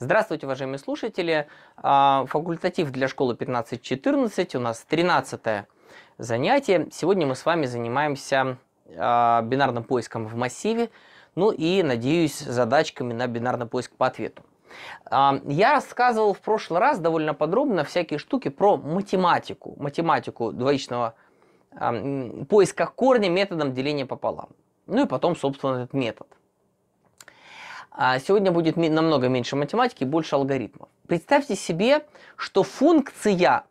Здравствуйте, уважаемые слушатели. А, факультатив для школы 1514. У нас 13 занятие. Сегодня мы с вами занимаемся а, бинарным поиском в массиве. Ну и, надеюсь, задачками на бинарный поиск по ответу. А, я рассказывал в прошлый раз довольно подробно всякие штуки про математику. Математику двоичного поиска корня методом деления пополам. Ну и потом, собственно, этот метод. А сегодня будет намного меньше математики больше алгоритмов. Представьте себе, что функция,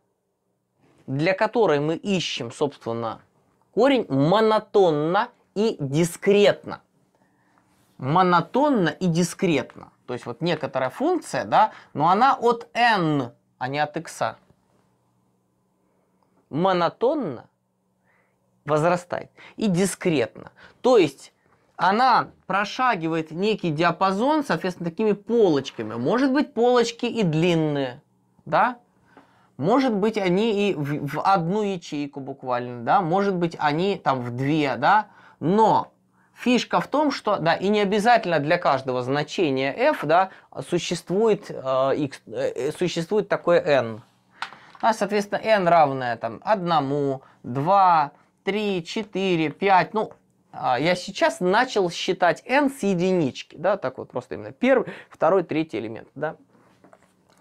для которой мы ищем, собственно, корень, монотонна и дискретна. Монотонно и дискретно. То есть вот некоторая функция, да, но она от n, а не от x. Монотонно возрастает и дискретно. То есть она прошагивает некий диапазон, соответственно, такими полочками. Может быть, полочки и длинные, да? Может быть, они и в, в одну ячейку буквально, да? Может быть, они там в две, да? Но фишка в том, что, да, и не обязательно для каждого значения f, да, существует, э, x, э, существует такое n. А, соответственно, n равное там 1, 2, 3, 4, 5, ну, я сейчас начал считать n с единички, да, так вот просто именно первый, второй, третий элемент, да,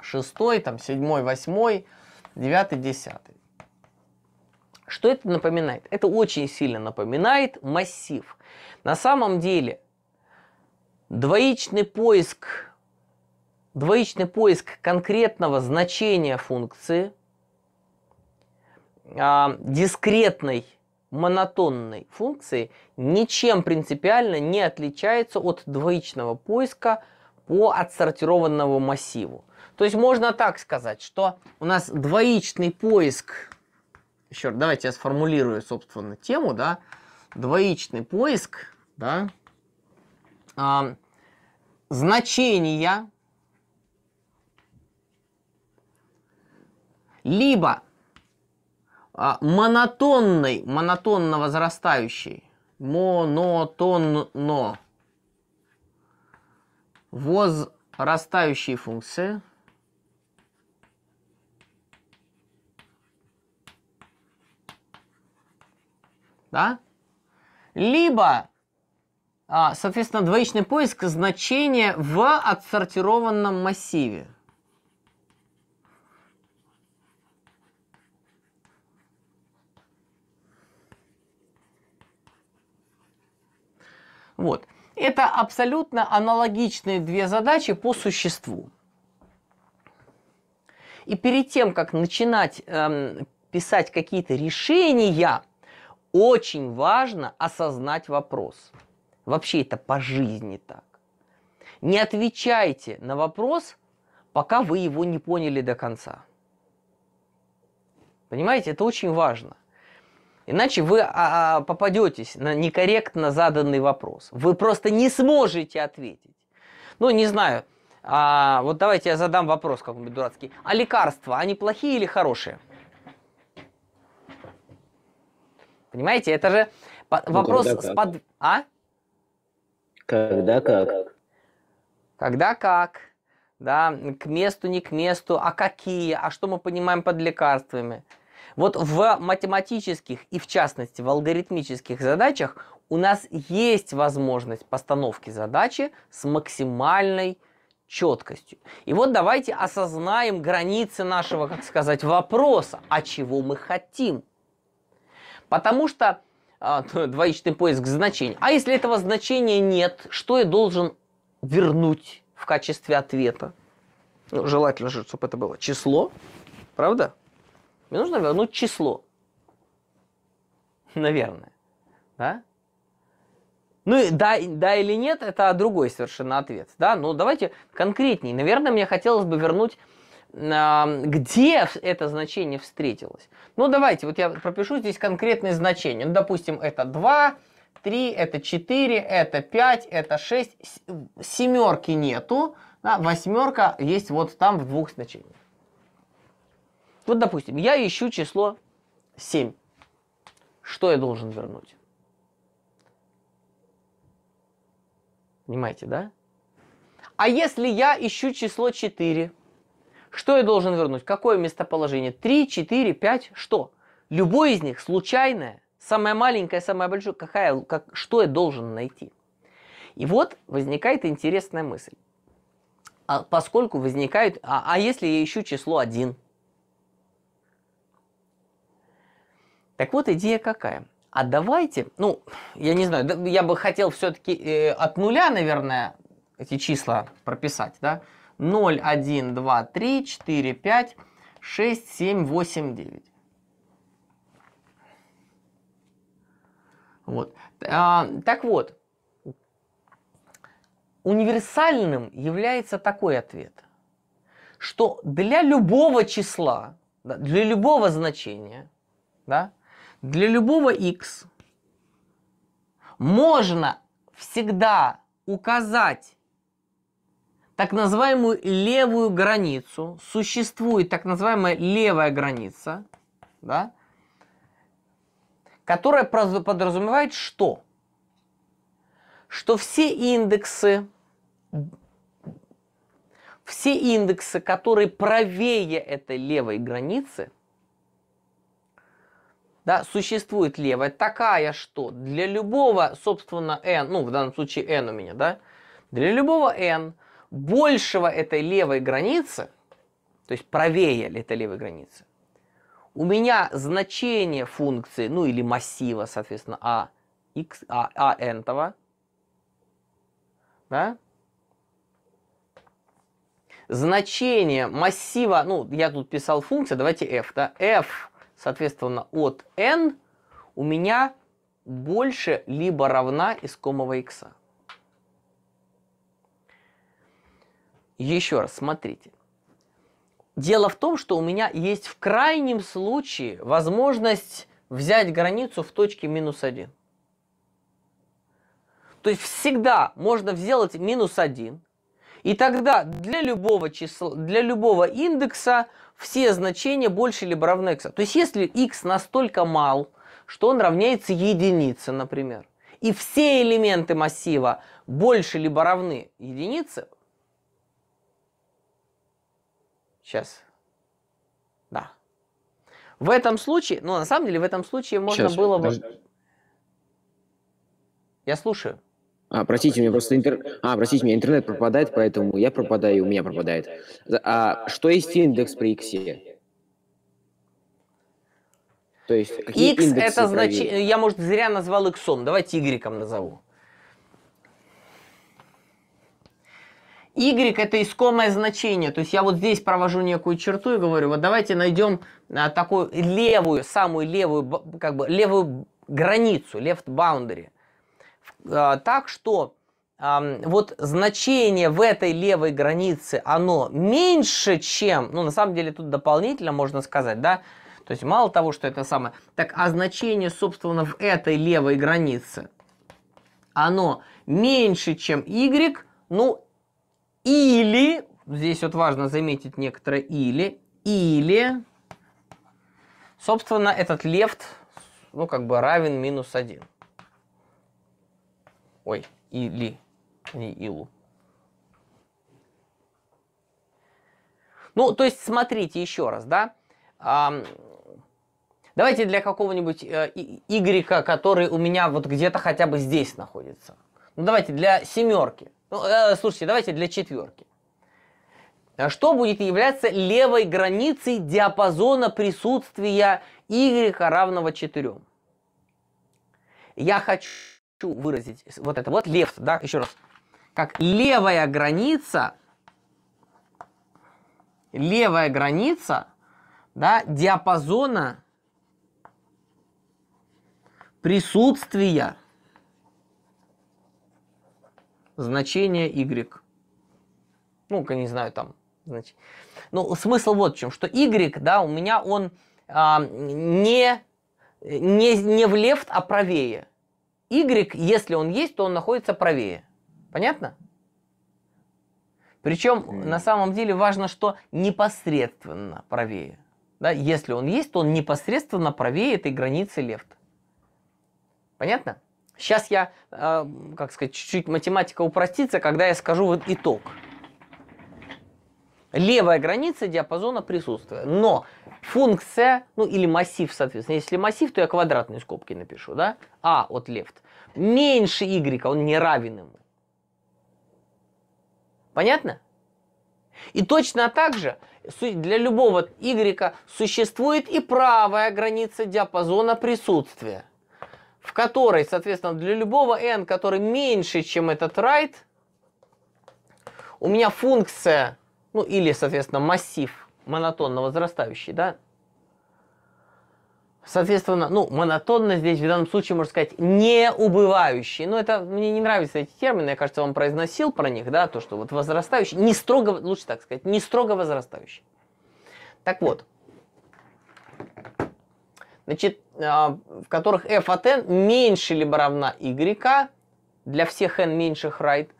шестой, там, седьмой, восьмой, девятый, десятый. Что это напоминает? Это очень сильно напоминает массив. На самом деле двоичный поиск, двоичный поиск конкретного значения функции, а, дискретной монотонной функции ничем принципиально не отличается от двоичного поиска по отсортированному массиву. То есть можно так сказать, что у нас двоичный поиск, еще раз, давайте я сформулирую, собственно, тему, да, двоичный поиск, да, э, значения либо а, монотонной, монотонно возрастающей, монотонно возрастающей функции да? Либо, а, соответственно, двоичный поиск значения в отсортированном массиве. Вот. Это абсолютно аналогичные две задачи по существу. И перед тем, как начинать эм, писать какие-то решения, очень важно осознать вопрос. Вообще это по жизни так. Не отвечайте на вопрос, пока вы его не поняли до конца. Понимаете, это очень важно. Иначе вы а, а, попадетесь на некорректно заданный вопрос. Вы просто не сможете ответить. Ну, не знаю. А, вот давайте я задам вопрос какой-нибудь дурацкий. А лекарства, они плохие или хорошие? Понимаете, это же ну, вопрос с под... А? Когда как? Когда как? Да, к месту, не к месту, а какие, а что мы понимаем под лекарствами? Вот в математических и в частности в алгоритмических задачах у нас есть возможность постановки задачи с максимальной четкостью. И вот давайте осознаем границы нашего, как сказать, вопроса, а чего мы хотим. Потому что а, двоичный поиск значений. А если этого значения нет, что я должен вернуть в качестве ответа? Ну, желательно же, чтобы это было число, правда? Мне нужно вернуть число. Наверное. Да? Ну, да, да или нет, это другой совершенно ответ. Да? Но давайте конкретнее. Наверное, мне хотелось бы вернуть, где это значение встретилось. Ну, давайте, вот я пропишу здесь конкретные значения. Ну, допустим, это 2, 3, это 4, это 5, это 6. Семерки нету, да? восьмерка есть вот там в двух значениях. Вот, допустим, я ищу число 7. Что я должен вернуть? Понимаете, да? А если я ищу число 4, что я должен вернуть? Какое местоположение? 3, 4, 5, что? Любой из них случайное, самое маленькое, самое большое, какая, как, что я должен найти? И вот возникает интересная мысль. А поскольку возникает, а, а если я ищу число 1? Так вот идея какая? А давайте, ну, я не знаю, я бы хотел все-таки э, от нуля, наверное, эти числа прописать, да? 0, 1, 2, 3, 4, 5, 6, 7, 8, 9. Вот. А, так вот, универсальным является такой ответ, что для любого числа, для любого значения, да, для любого x можно всегда указать так называемую левую границу. Существует так называемая левая граница, да, которая подразумевает что? Что все индексы, все индексы, которые правее этой левой границы, да, существует левая такая, что для любого, собственно, n, ну, в данном случае n у меня, да, для любого n большего этой левой границы, то есть правее этой левой границы, у меня значение функции, ну или массива, соответственно, а, x, а, а n того, да, значение массива, ну, я тут писал функция, давайте f, да, f, соответственно, от n у меня больше либо равна искомого x. Еще раз, смотрите. Дело в том, что у меня есть в крайнем случае возможность взять границу в точке минус 1. То есть всегда можно сделать минус 1. И тогда для любого числа, для любого индекса все значения больше либо равны x. То есть если x настолько мал, что он равняется единице, например, и все элементы массива больше либо равны единице, Сейчас. Да. В этом случае, ну, на самом деле, в этом случае можно Сейчас, было бы... Я слушаю. А, простите, у меня просто интер... А, простите, у меня интернет пропадает, поэтому я пропадаю, у меня пропадает. А что есть индекс при x? То есть какие X индексы это правее? значение... Я, может, зря назвал X. Давайте Y назову. Y это искомое значение. То есть я вот здесь провожу некую черту и говорю, вот давайте найдем а, такую левую, самую левую, как бы левую границу, left boundary. А, так что вот значение в этой левой границе, оно меньше, чем, ну на самом деле тут дополнительно можно сказать, да, то есть мало того, что это самое, так а значение, собственно, в этой левой границе, оно меньше, чем y, ну или, здесь вот важно заметить некоторое или, или, собственно, этот лефт, ну, как бы равен минус 1. Ой, или, не илу. Ну, то есть, смотрите еще раз, да. Давайте для какого-нибудь э, y, который у меня вот где-то хотя бы здесь находится. Ну, давайте для семерки. Ну, э, слушайте, давайте для четверки. Что будет являться левой границей диапазона присутствия y равного 4? Я хочу выразить вот это вот left, да, еще раз. Как левая граница, левая граница, да, диапазона присутствия значение y. Ну-ка, не знаю, там, значит. Ну, смысл вот в чем, что y, да, у меня он а, не, не, не в left, а правее. Y, если он есть, то он находится правее. Понятно? Причем mm. на самом деле важно, что непосредственно правее. Да, если он есть, то он непосредственно правее этой границы left. Понятно? Сейчас я, э, как сказать, чуть-чуть математика упростится, когда я скажу вот итог. Левая граница диапазона присутствия. Но функция, ну или массив, соответственно, если массив, то я квадратные скобки напишу, да? А от left меньше y, он не равен ему. Понятно? И точно так же для любого y существует и правая граница диапазона присутствия, в которой, соответственно, для любого n, который меньше, чем этот right, у меня функция, ну или, соответственно, массив монотонно возрастающий, да, Соответственно, ну, монотонно здесь в данном случае, можно сказать, не убывающий. Но это, мне не нравятся эти термины, я, кажется, вам произносил про них, да, то, что вот возрастающий, не строго, лучше так сказать, не строго возрастающий. Так вот, значит, а, в которых f от n меньше либо равна y, для всех n меньших right,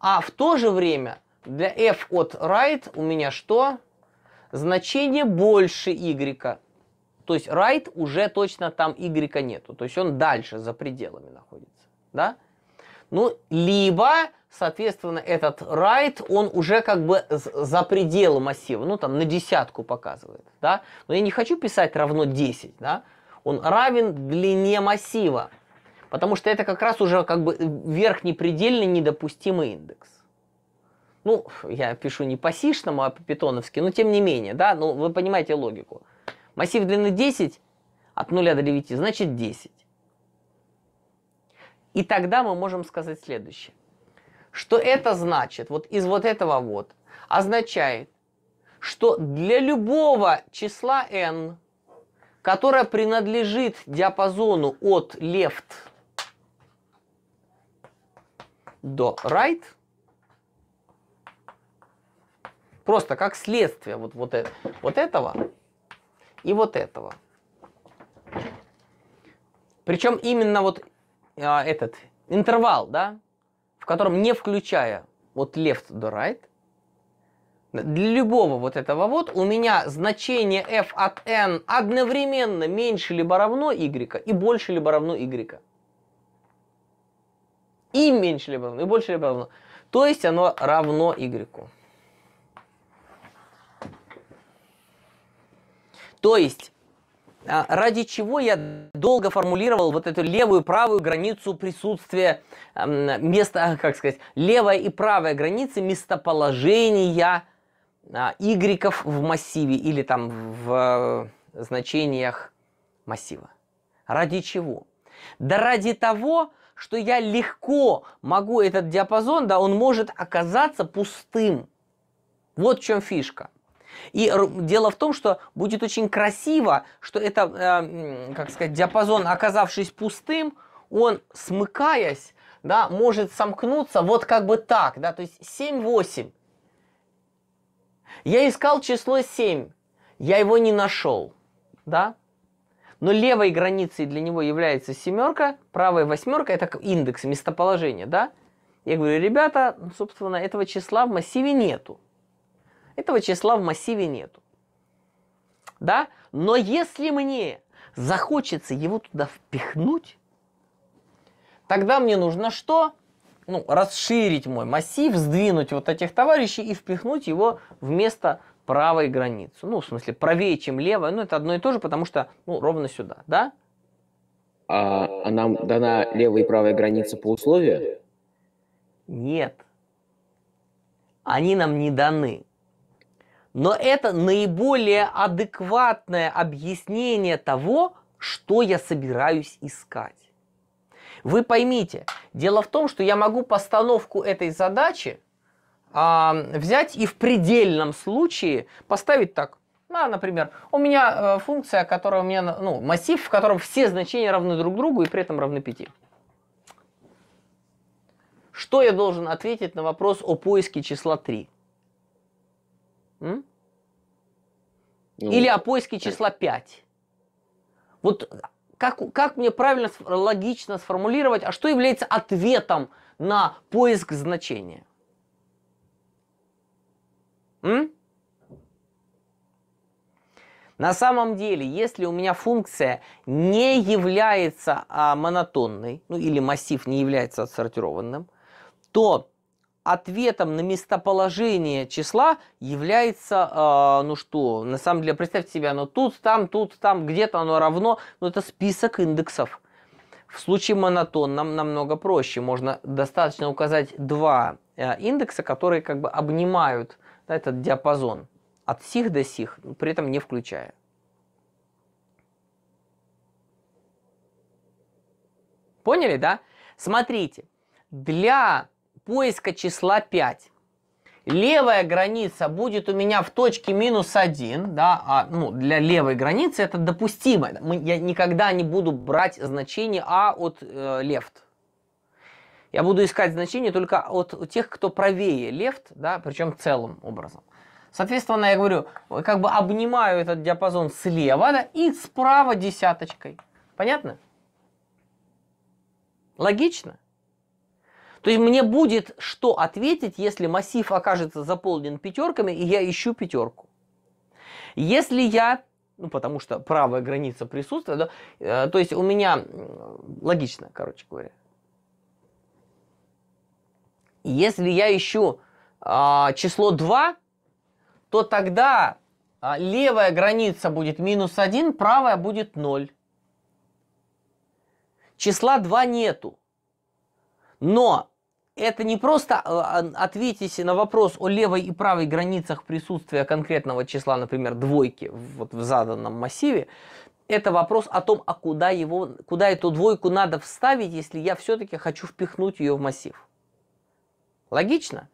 а в то же время для f от right у меня что? Значение больше y. То есть right уже точно там y нету. То есть он дальше, за пределами находится. Да? Ну, либо, соответственно, этот right, он уже как бы за пределы массива. Ну, там на десятку показывает. Да? Но я не хочу писать равно 10. Да? Он равен длине массива. Потому что это как раз уже как бы верхний предельный недопустимый индекс. Ну, я пишу не по сишному, а по питоновски, но тем не менее, да, ну вы понимаете логику. Массив длины 10 от 0 до 9, значит 10. И тогда мы можем сказать следующее. Что это значит? Вот из вот этого вот означает, что для любого числа n, которое принадлежит диапазону от left до right, просто как следствие вот, вот, это, вот этого, и вот этого. Причем именно вот а, этот интервал, да, в котором не включая вот left до right, для любого вот этого вот у меня значение f от n одновременно меньше либо равно y и больше либо равно y. И меньше либо равно, и больше либо равно. То есть оно равно y. То есть, а, ради чего я долго формулировал вот эту левую и правую границу присутствия, места, как сказать, левая и правая границы местоположения y в массиве или там в э, значениях массива. Ради чего? Да ради того, что я легко могу этот диапазон, да, он может оказаться пустым. Вот в чем фишка. И дело в том, что будет очень красиво, что это, э, как сказать, диапазон, оказавшись пустым, он, смыкаясь, да, может сомкнуться вот как бы так, да, то есть 7-8. Я искал число 7, я его не нашел, да, но левой границей для него является семерка, правая восьмерка, это индекс, местоположение, да. Я говорю, ребята, собственно, этого числа в массиве нету. Этого числа в массиве нету. Да? Но если мне захочется его туда впихнуть, тогда мне нужно что? Ну, расширить мой массив, сдвинуть вот этих товарищей и впихнуть его вместо правой границы. Ну, в смысле, правее, чем левая. Ну, это одно и то же, потому что, ну, ровно сюда, да? А, а нам дана левая и правая граница по условию? Нет. Они нам не даны. Но это наиболее адекватное объяснение того, что я собираюсь искать. Вы поймите, дело в том, что я могу постановку этой задачи а, взять и в предельном случае поставить так. Ну, например, у меня э, функция, которая у меня, ну, массив, в котором все значения равны друг другу и при этом равны 5. Что я должен ответить на вопрос о поиске числа 3? М? Ну, Или о поиске числа 5. Вот как, как мне правильно, логично сформулировать, а что является ответом на поиск значения? М? На самом деле, если у меня функция не является а, монотонной, ну или массив не является отсортированным, то ответом на местоположение числа является, э, ну что, на самом деле, представьте себе, оно тут, там, тут, там, где-то оно равно, но это список индексов. В случае монотонном намного проще. Можно достаточно указать два э, индекса, которые как бы обнимают да, этот диапазон от сих до сих, при этом не включая. Поняли, да? Смотрите, для поиска числа 5 левая граница будет у меня в точке минус 1, да, а ну, для левой границы это допустимо. Я никогда не буду брать значение а от э, left. Я буду искать значение только от тех, кто правее left, да, причем целым образом. Соответственно, я говорю, как бы обнимаю этот диапазон слева да, и справа десяточкой. Понятно? Логично? То есть мне будет что ответить, если массив окажется заполнен пятерками, и я ищу пятерку. Если я, ну потому что правая граница присутствует, да, э, то есть у меня, логично, короче говоря. Если я ищу э, число 2, то тогда э, левая граница будет минус 1, правая будет 0. Числа 2 нету. Но это не просто э, ответите на вопрос о левой и правой границах присутствия конкретного числа, например, двойки вот в заданном массиве. Это вопрос о том, а куда, его, куда эту двойку надо вставить, если я все-таки хочу впихнуть ее в массив. Логично?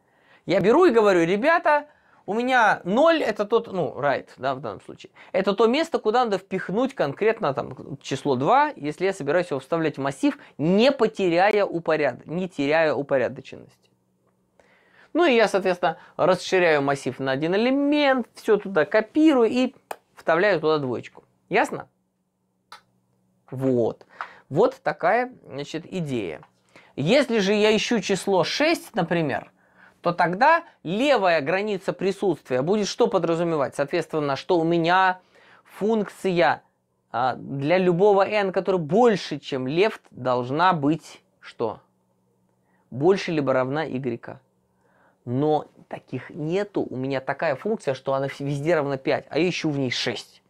Я беру и говорю, ребята, у меня 0 это тот, ну, right, да, в данном случае. Это то место, куда надо впихнуть конкретно там число 2, если я собираюсь его вставлять в массив, не потеряя упоряд... не теряя упорядоченности. Ну и я, соответственно, расширяю массив на один элемент, все туда копирую и вставляю туда двоечку. Ясно? Вот. Вот такая, значит, идея. Если же я ищу число 6, например, то тогда левая граница присутствия будет что подразумевать? Соответственно, что у меня функция а, для любого n, который больше, чем left, должна быть что? Больше либо равна y. Но таких нету. У меня такая функция, что она везде равна 5, а я ищу в ней 6.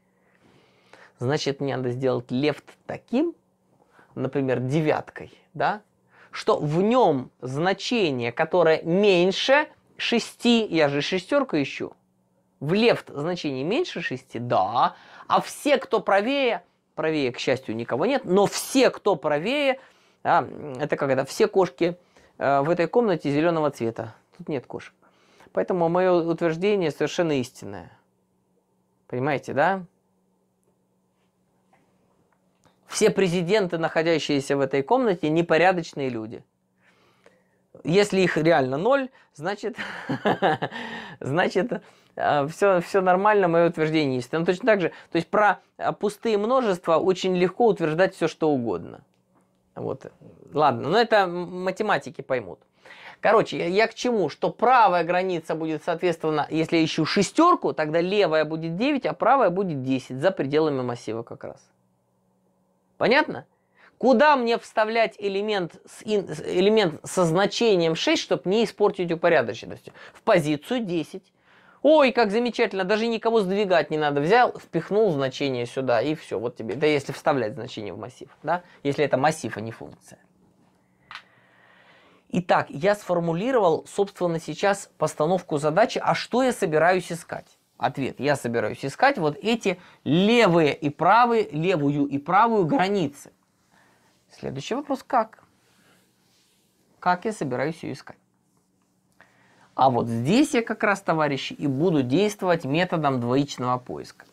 Значит, мне надо сделать left таким, например, девяткой, да, что в нем значение, которое меньше 6, я же шестерку ищу, в left значение меньше 6, да, а все, кто правее, правее, к счастью, никого нет, но все, кто правее, а, это когда все кошки а, в этой комнате зеленого цвета. Тут нет кошек. Поэтому мое утверждение совершенно истинное. Понимаете, да? Все президенты, находящиеся в этой комнате, непорядочные люди. Если их реально ноль, значит, значит все, все нормально, мое утверждение есть. Но точно так же, то есть про а, пустые множества очень легко утверждать все, что угодно. Вот. Ладно, но это математики поймут. Короче, я к чему? Что правая граница будет, соответственно, если я ищу шестерку, тогда левая будет 9, а правая будет 10 за пределами массива как раз. Понятно? Куда мне вставлять элемент, с ин, элемент со значением 6, чтобы не испортить упорядоченность? В позицию 10. Ой, как замечательно, даже никого сдвигать не надо. Взял, впихнул значение сюда, и все, вот тебе. Да если вставлять значение в массив, да? Если это массив, а не функция. Итак, я сформулировал, собственно, сейчас постановку задачи, а что я собираюсь искать? Ответ. Я собираюсь искать вот эти левые и правые, левую и правую границы. Следующий вопрос. Как? Как я собираюсь ее искать? А вот здесь я как раз, товарищи, и буду действовать методом двоичного поиска.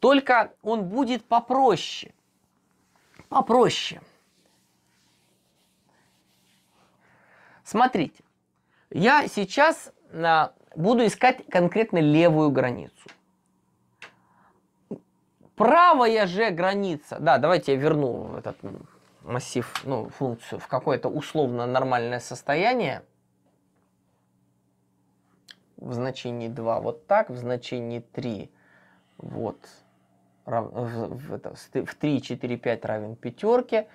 Только он будет попроще. Попроще. Смотрите, я сейчас на буду искать конкретно левую границу. Правая же граница, да, давайте я верну этот массив, ну, функцию в какое-то условно нормальное состояние. В значении 2 вот так, в значении 3 вот в, в, это, в 3, 4, 5 равен пятерке,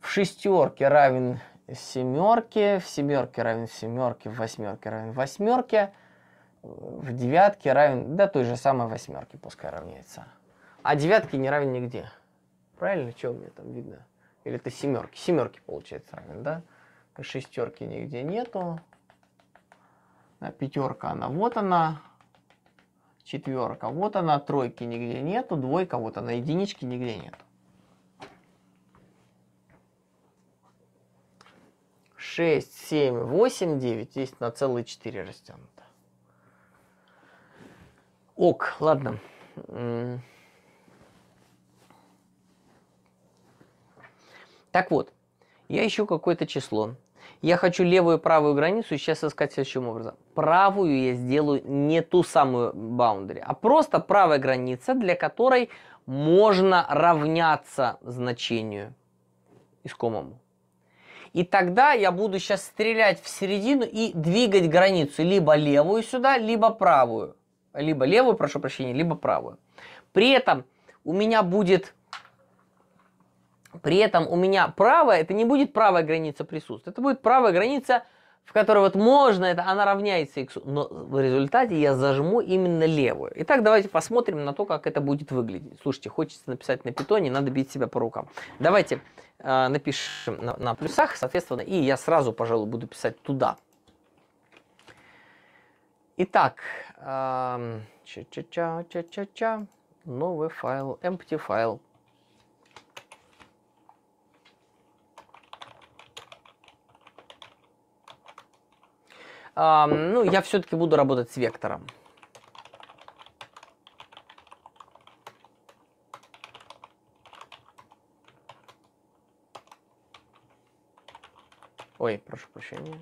в шестерке равен семерки, в семерке равен семерке, в восьмерке равен восьмерке, в девятке равен, да, той же самой восьмерке пускай равняется. А девятки не равен нигде. Правильно? Что у меня там видно? Или это семерки? Семерки, получается, равен, да? Шестерки нигде нету. А пятерка, она вот она. Четверка, вот она. Тройки нигде нету. Двойка, вот она. Единички нигде нету. 6, 7, 8, 9. Здесь на целые 4 растянуто. Ок, ладно. Так вот, я ищу какое-то число. Я хочу левую и правую границу сейчас искать следующим образом. Правую я сделаю не ту самую boundary, а просто правая граница, для которой можно равняться значению искомому. И тогда я буду сейчас стрелять в середину и двигать границу либо левую сюда, либо правую. Либо левую, прошу прощения, либо правую. При этом у меня будет при этом у меня правая, это не будет правая граница присутствия, это будет правая граница, в которой вот можно, это она равняется x, но в результате я зажму именно левую. Итак, давайте посмотрим на то, как это будет выглядеть. Слушайте, хочется написать на питоне, надо бить себя по рукам. Давайте э, напишем на, на плюсах, соответственно, и я сразу, пожалуй, буду писать туда. Итак, э, ча-ча-ча-ча-ча-ча, новый файл, empty файл. А, ну, я все-таки буду работать с вектором. Ой, прошу прощения.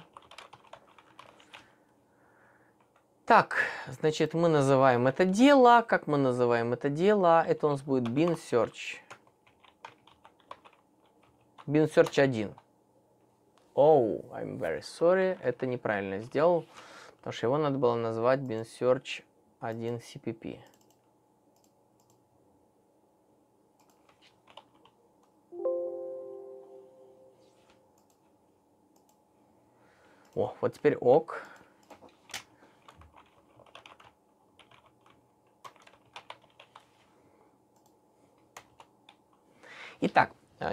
Так, значит, мы называем это дело. Как мы называем это дело? Это у нас будет bin search. Bin search 1. Oh, I'm very sorry. Это неправильно сделал, потому что его надо было назвать bin search 1 CPP. О, вот теперь ок. Итак,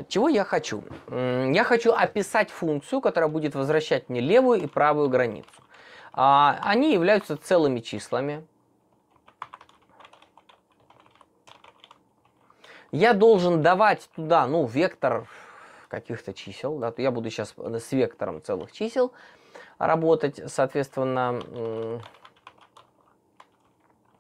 чего я хочу? Я хочу описать функцию, которая будет возвращать мне левую и правую границу. А, они являются целыми числами. Я должен давать туда, ну, вектор каких-то чисел. Да, я буду сейчас с вектором целых чисел работать, соответственно,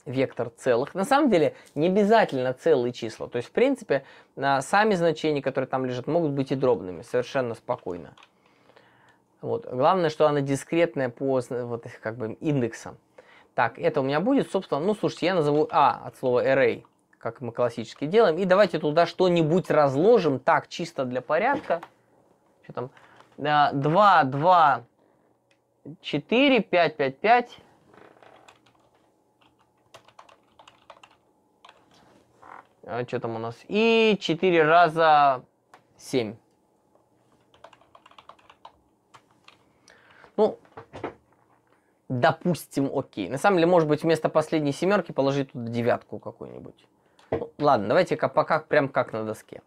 вектор целых. На самом деле не обязательно целые числа. То есть, в принципе, сами значения, которые там лежат, могут быть и дробными, совершенно спокойно. Вот. Главное, что она дискретная по вот, как бы, индексам. Так, это у меня будет, собственно, ну, слушайте, я назову А от слова array, как мы классически делаем. И давайте туда что-нибудь разложим, так, чисто для порядка. Что там? 2, 2, 4, 5, 5, 5. А, что там у нас? И 4 раза 7. Ну, допустим, окей. На самом деле, может быть, вместо последней семерки положить туда девятку какую-нибудь. Ну, ладно, давайте-ка пока прям как на доске.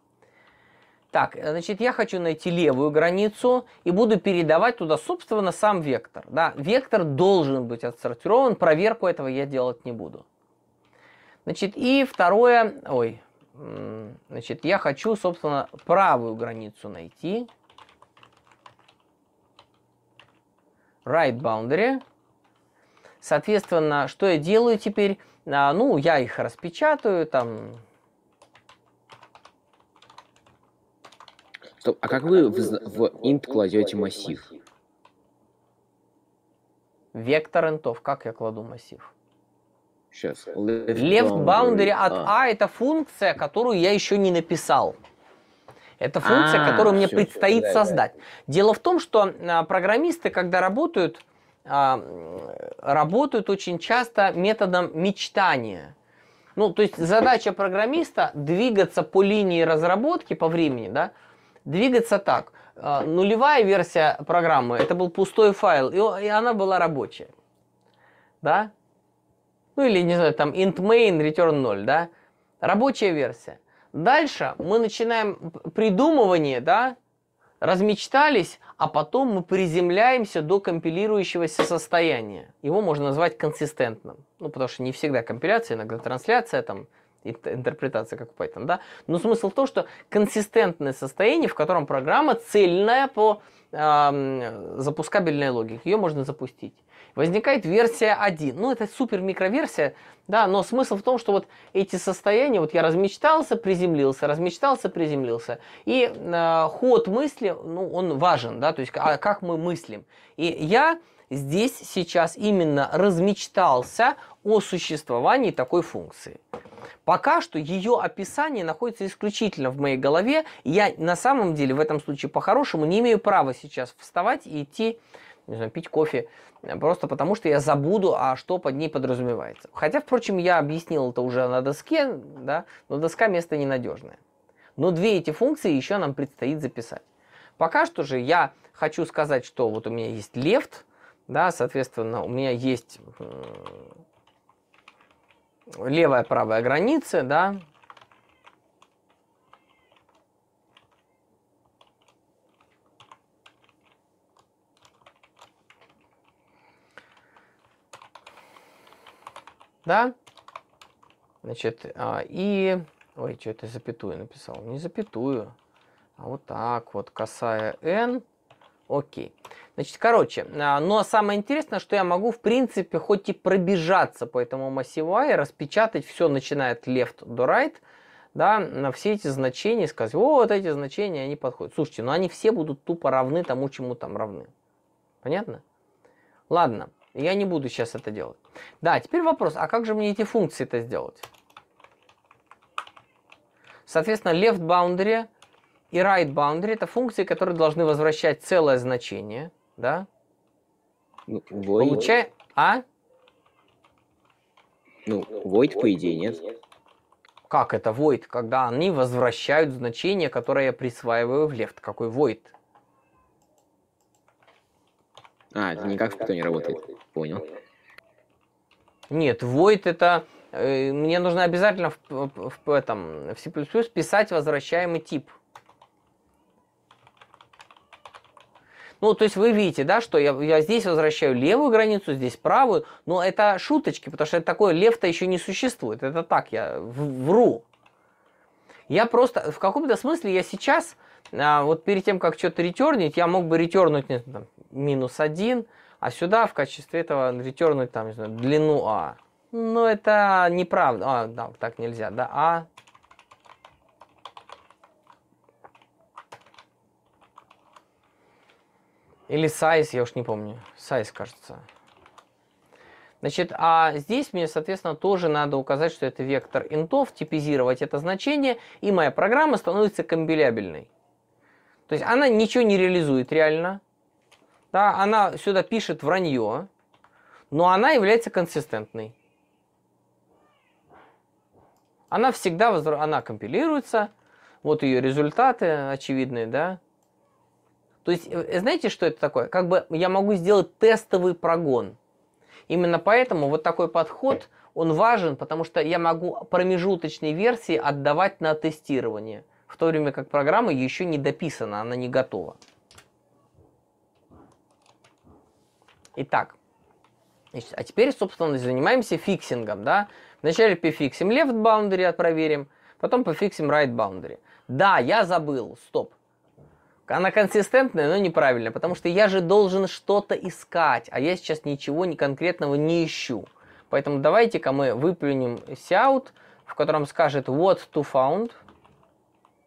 Так, значит, я хочу найти левую границу и буду передавать туда, собственно, сам вектор. Да, вектор должен быть отсортирован, проверку этого я делать не буду. Значит, и второе, ой, значит, я хочу, собственно, правую границу найти. Right boundary. Соответственно, что я делаю теперь? А, ну, я их распечатаю, там... Стоп, а как вы в, в int кладете массив? Вектор интов, как я кладу массив? Сейчас. Left, left boundary от а. а это функция, которую я еще не написал. Это функция, а, которую мне все, предстоит все, создать. Да. Дело в том, что а, программисты, когда работают, а, работают очень часто методом мечтания. Ну, то есть задача программиста двигаться по линии разработки, по времени, да, двигаться так. э, нулевая версия программы, это был пустой файл, и она была рабочая. Да? Ну или, не знаю, там int main return 0, да? Рабочая версия. Дальше мы начинаем придумывание, да? Размечтались, а потом мы приземляемся до компилирующегося состояния. Его можно назвать консистентным. Ну, потому что не всегда компиляция, иногда трансляция, там, ин- интерпретация, как в Python, да? Но смысл в том, что консистентное состояние, в котором программа цельная по ам, запускабельной логике. Ее можно запустить. Возникает версия 1. Ну, это супер микроверсия, да, но смысл в том, что вот эти состояния, вот я размечтался, приземлился, размечтался, приземлился. И э, ход мысли, ну, он важен, да, то есть а как мы мыслим. И я здесь сейчас именно размечтался о существовании такой функции. Пока что ее описание находится исключительно в моей голове. Я на самом деле в этом случае по-хорошему не имею права сейчас вставать и идти, не знаю, пить кофе, просто потому что я забуду, а что под ней подразумевается. Хотя, впрочем, я объяснил это уже на доске, да, но доска место ненадежное. Но две эти функции еще нам предстоит записать. Пока что же я хочу сказать, что вот у меня есть left, да, соответственно, у меня есть левая, правая границы, да. Да? Значит, а, и... Ой, что это запятую написал? Не запятую, а вот так вот, касая n. Окей. Значит, короче, а, но самое интересное, что я могу, в принципе, хоть и пробежаться по этому массиву i, распечатать все, начиная от left до right, да, на все эти значения, и сказать, вот эти значения, они подходят. Слушайте, ну они все будут тупо равны тому, чему там равны. Понятно? Ладно, я не буду сейчас это делать. Да, теперь вопрос, а как же мне эти функции это сделать? Соответственно, left boundary и right boundary это функции, которые должны возвращать целое значение, да? Ну, void, Получай... А? ну, void, по идее, нет? Как это void, когда они возвращают значение, которое я присваиваю в left? Какой void? А, это никак в питоне работает. Понял. Нет, void это... э, мне нужно обязательно в, в- в этом, в C++ писать возвращаемый тип. Ну, то есть вы видите, да, что я, я здесь возвращаю левую границу, здесь правую, но это шуточки, потому что это такое лев-то еще не существует. Это так, я в- вру. Я просто, в каком-то смысле я сейчас, а, вот перед тем, как что-то ретернить, я мог бы ретернуть не знаю, там, минус один, а сюда в качестве этого ретернуть там, не знаю, длину А. Но это неправда. А, да, так нельзя, да, А. Или size, я уж не помню. Size, кажется. Значит, а здесь мне, соответственно, тоже надо указать, что это вектор интов, типизировать это значение, и моя программа становится компилябельной. То есть она ничего не реализует реально. Да, она сюда пишет вранье, но она является консистентной. Она всегда возра- она компилируется, вот ее результаты очевидные, да. То есть, э, знаете, что это такое? Как бы я могу сделать тестовый прогон. Именно поэтому вот такой подход, он важен, потому что я могу промежуточные версии отдавать на тестирование, в то время как программа еще не дописана, она не готова. Итак, а теперь, собственно, занимаемся фиксингом, да. Вначале пофиксим left boundary, проверим, потом пофиксим right boundary. Да, я забыл, стоп. Она консистентная, но неправильная, потому что я же должен что-то искать, а я сейчас ничего не конкретного не ищу. Поэтому давайте-ка мы выплюнем cout, в котором скажет what to found,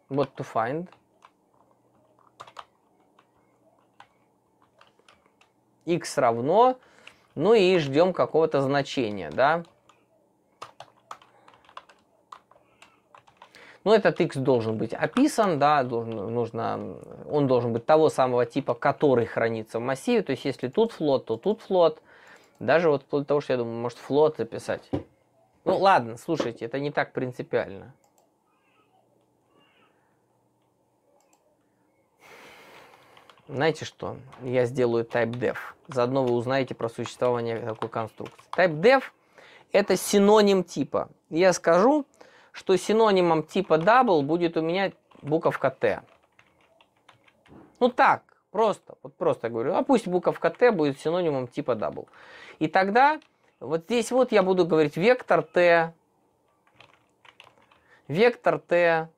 what to find. X равно, ну и ждем какого-то значения, да. Ну, этот x должен быть описан, да, должен, нужно, он должен быть того самого типа, который хранится в массиве. То есть, если тут флот, то тут флот. Даже вот вплоть до того, что я думаю, может флот записать. Ну, ладно, слушайте, это не так принципиально. Знаете что? Я сделаю type-def. Заодно вы узнаете про существование такой конструкции. Type-def – это синоним типа. Я скажу, что синонимом типа double будет у меня буковка T. Ну так, просто, вот просто говорю, а пусть буковка T будет синонимом типа double. И тогда вот здесь вот я буду говорить вектор T, вектор T,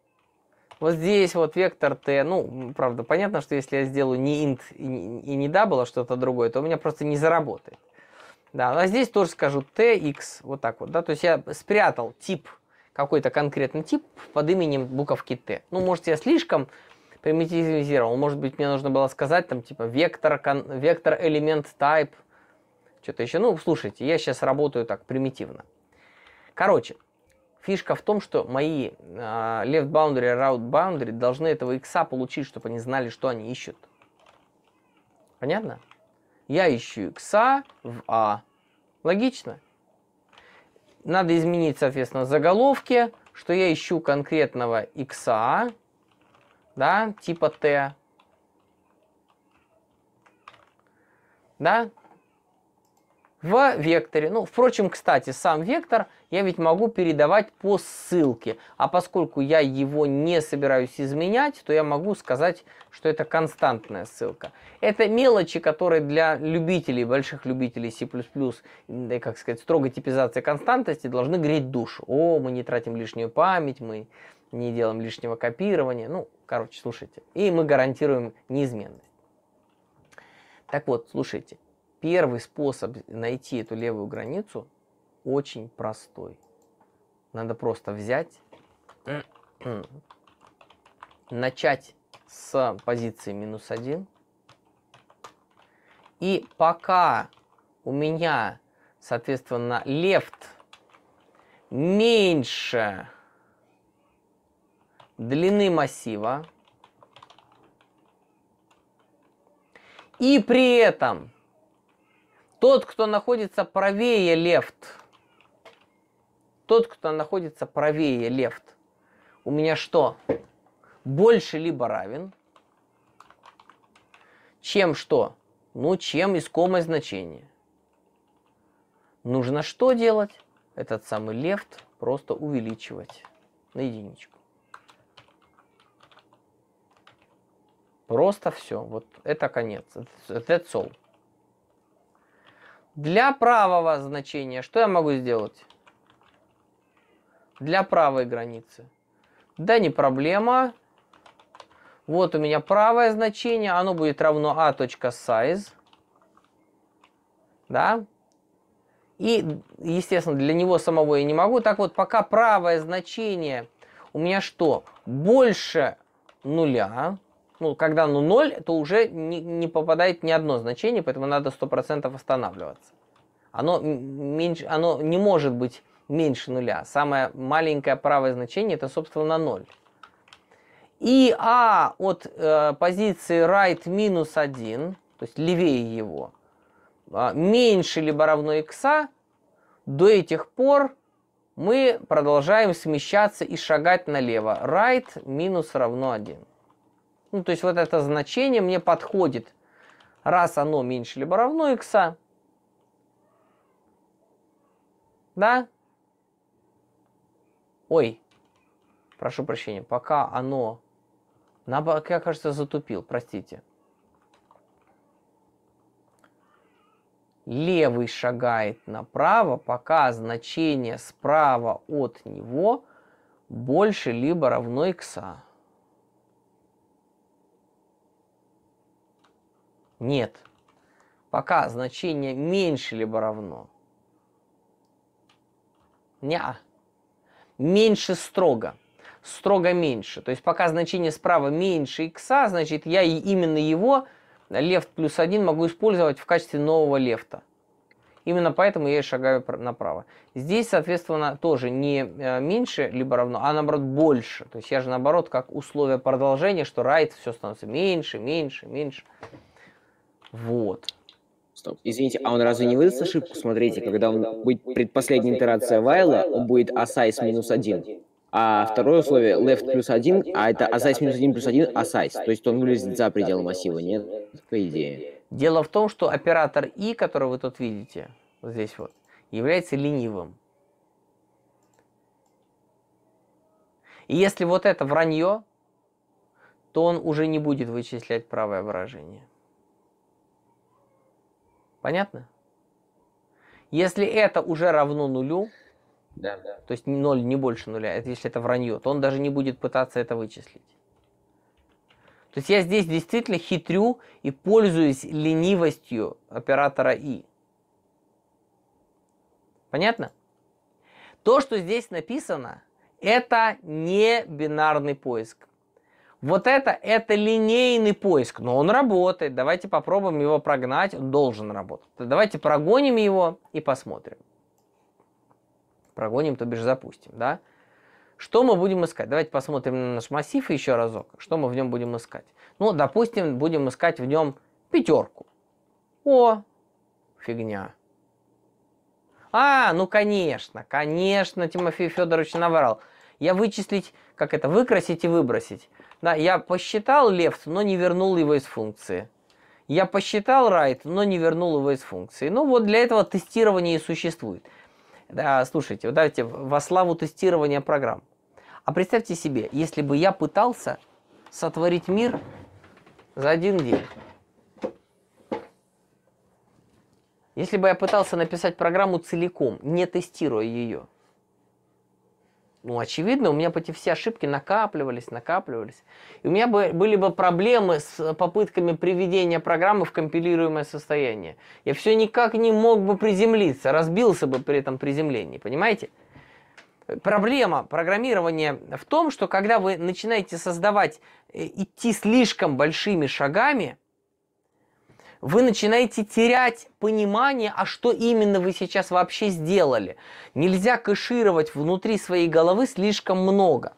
вот здесь вот вектор t, ну, правда, понятно, что если я сделаю не int и не double, а что-то другое, то у меня просто не заработает. Да, а здесь тоже скажу tx, вот так вот, да, то есть я спрятал тип, какой-то конкретный тип под именем буковки t. Ну, может, я слишком примитивизировал, может быть, мне нужно было сказать там, типа, вектор, вектор элемент type, что-то еще. Ну, слушайте, я сейчас работаю так примитивно. Короче, Фишка в том, что мои uh, left boundary и right boundary должны этого x получить, чтобы они знали, что они ищут. Понятно? Я ищу x в А. Логично? Надо изменить, соответственно, заголовки, что я ищу конкретного x, да, типа t. Да, в векторе. Ну, впрочем, кстати, сам вектор я ведь могу передавать по ссылке. А поскольку я его не собираюсь изменять, то я могу сказать, что это константная ссылка. Это мелочи, которые для любителей, больших любителей C++, как сказать, строгой типизации константности должны греть душу. О, мы не тратим лишнюю память, мы не делаем лишнего копирования. Ну, короче, слушайте. И мы гарантируем неизменность. Так вот, слушайте. Первый способ найти эту левую границу очень простой. Надо просто взять, начать с позиции минус 1. И пока у меня, соответственно, left меньше длины массива, и при этом тот, кто находится правее left, тот, кто находится правее left, у меня что? Больше либо равен, чем что? Ну, чем искомое значение. Нужно что делать? Этот самый left просто увеличивать на единичку. Просто все. Вот это конец. That's all. Для правого значения что я могу сделать? Для правой границы. Да не проблема. Вот у меня правое значение, оно будет равно a.size. Да? И, естественно, для него самого я не могу. Так вот, пока правое значение у меня что? Больше нуля, ну, когда оно 0, то уже не, не попадает ни одно значение, поэтому надо 100% останавливаться. Оно, меньше, оно не может быть меньше нуля. Самое маленькое правое значение это, собственно, 0. И а от э, позиции right минус 1, то есть левее его, э, меньше либо равно x, до этих пор мы продолжаем смещаться и шагать налево. Right минус равно 1. Ну, то есть вот это значение мне подходит, раз оно меньше либо равно x, да? Ой, прошу прощения, пока оно, я, кажется, затупил, простите. Левый шагает направо, пока значение справа от него больше либо равно x. Нет. Пока значение меньше либо равно. Неа. Меньше строго. Строго меньше. То есть пока значение справа меньше x, значит я и именно его, лефт плюс 1, могу использовать в качестве нового лефта. Именно поэтому я и шагаю направо. Здесь, соответственно, тоже не э, меньше, либо равно, а наоборот больше. То есть я же наоборот, как условие продолжения, что right все становится меньше, меньше, меньше. Вот. Стоп. Извините, а он разве не выдаст ошибку? Смотрите, когда он будет предпоследняя итерация вайла, он будет asize минус 1. А второе условие left плюс один, а это ascize минус один плюс один ascize. То есть он вылезет за пределы массива, нет? По идее. Дело в том, что оператор i, который вы тут видите, вот здесь вот, является ленивым. И если вот это вранье, то он уже не будет вычислять правое выражение. Понятно? Если это уже равно нулю, Да. то есть 0 не больше нуля, это если это вранье, то он даже не будет пытаться это вычислить. То есть я здесь действительно хитрю и пользуюсь ленивостью оператора и. Понятно? То, что здесь написано, это не бинарный поиск. Вот это, это линейный поиск, но он работает. Давайте попробуем его прогнать, он должен работать. Давайте прогоним его и посмотрим. Прогоним, то бишь запустим, да? Что мы будем искать? Давайте посмотрим на наш массив еще разок. Что мы в нем будем искать? Ну, допустим, будем искать в нем пятерку. О, фигня. А, ну конечно, конечно, Тимофей Федорович наврал. Я вычислить, как это, выкрасить и выбросить. Да, я посчитал left, но не вернул его из функции. Я посчитал right, но не вернул его из функции. Ну вот для этого тестирование и существует. Да, слушайте, вот давайте во славу тестирования программ. А представьте себе, если бы я пытался сотворить мир за один день. Если бы я пытался написать программу целиком, не тестируя ее, ну, очевидно, у меня эти все ошибки накапливались, накапливались. И у меня бы, были бы проблемы с попытками приведения программы в компилируемое состояние. Я все никак не мог бы приземлиться, разбился бы при этом приземлении, понимаете? Проблема программирования в том, что когда вы начинаете создавать, идти слишком большими шагами, вы начинаете терять понимание, а что именно вы сейчас вообще сделали. Нельзя кэшировать внутри своей головы слишком много.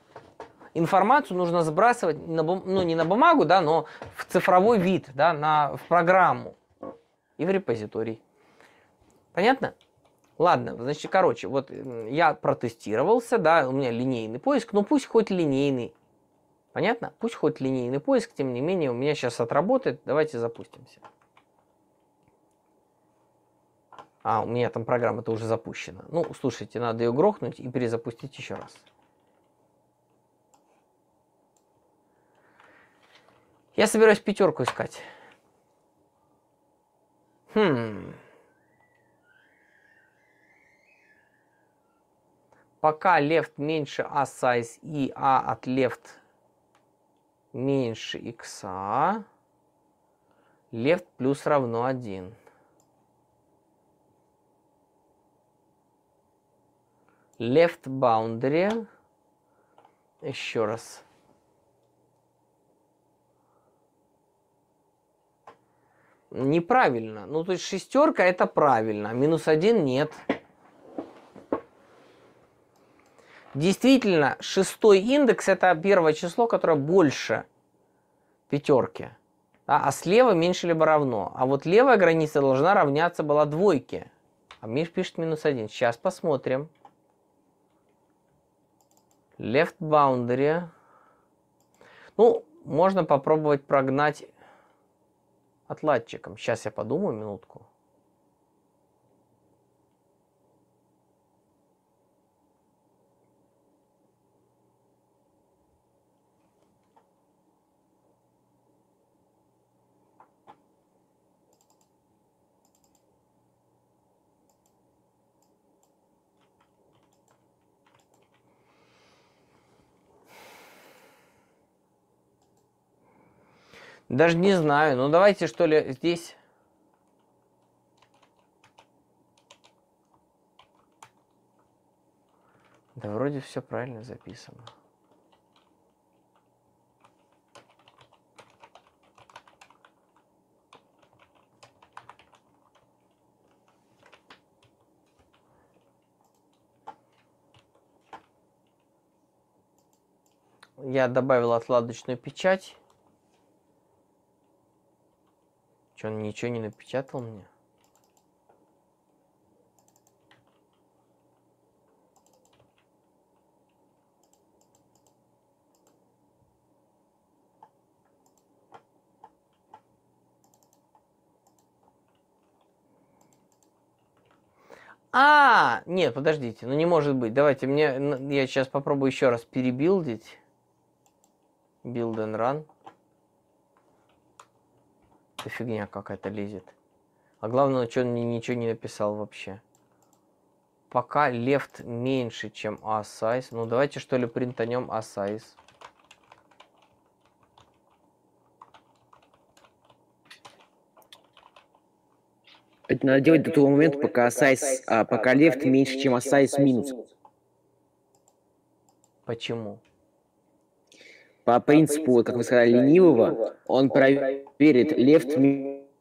Информацию нужно сбрасывать, на, ну не на бумагу, да, но в цифровой вид, да, на, в программу и в репозиторий. Понятно? Ладно, значит, короче, вот я протестировался, да, у меня линейный поиск, но пусть хоть линейный. Понятно? Пусть хоть линейный поиск, тем не менее, у меня сейчас отработает. Давайте запустимся. А, у меня там программа-то уже запущена. Ну, слушайте, надо ее грохнуть и перезапустить еще раз. Я собираюсь пятерку искать. Хм. Пока left меньше a size и a от left меньше x, left плюс равно 1. Left boundary. Еще раз. Неправильно. Ну, то есть шестерка это правильно, а минус один нет. Действительно, шестой индекс это первое число, которое больше пятерки. Да, а слева меньше либо равно. А вот левая граница должна равняться была двойке. А Миш пишет минус один. Сейчас посмотрим. Left boundary. Ну, можно попробовать прогнать отладчиком. Сейчас я подумаю минутку. Даже не знаю. Ну давайте что ли здесь. Да вроде все правильно записано. Я добавил отладочную печать. Че, он ничего не напечатал мне? А, нет, подождите, ну не может быть. Давайте мне, я сейчас попробую еще раз перебилдить. Build and run. Это фигня какая-то лезет. А главное, что он мне ничего не написал вообще. Пока left меньше, чем size. Ну давайте что ли принтанем size. Это надо делать до того момента, пока size, а, пока left меньше, чем size минус. Почему? По принципу, как вы сказали, ленивого, он проверит left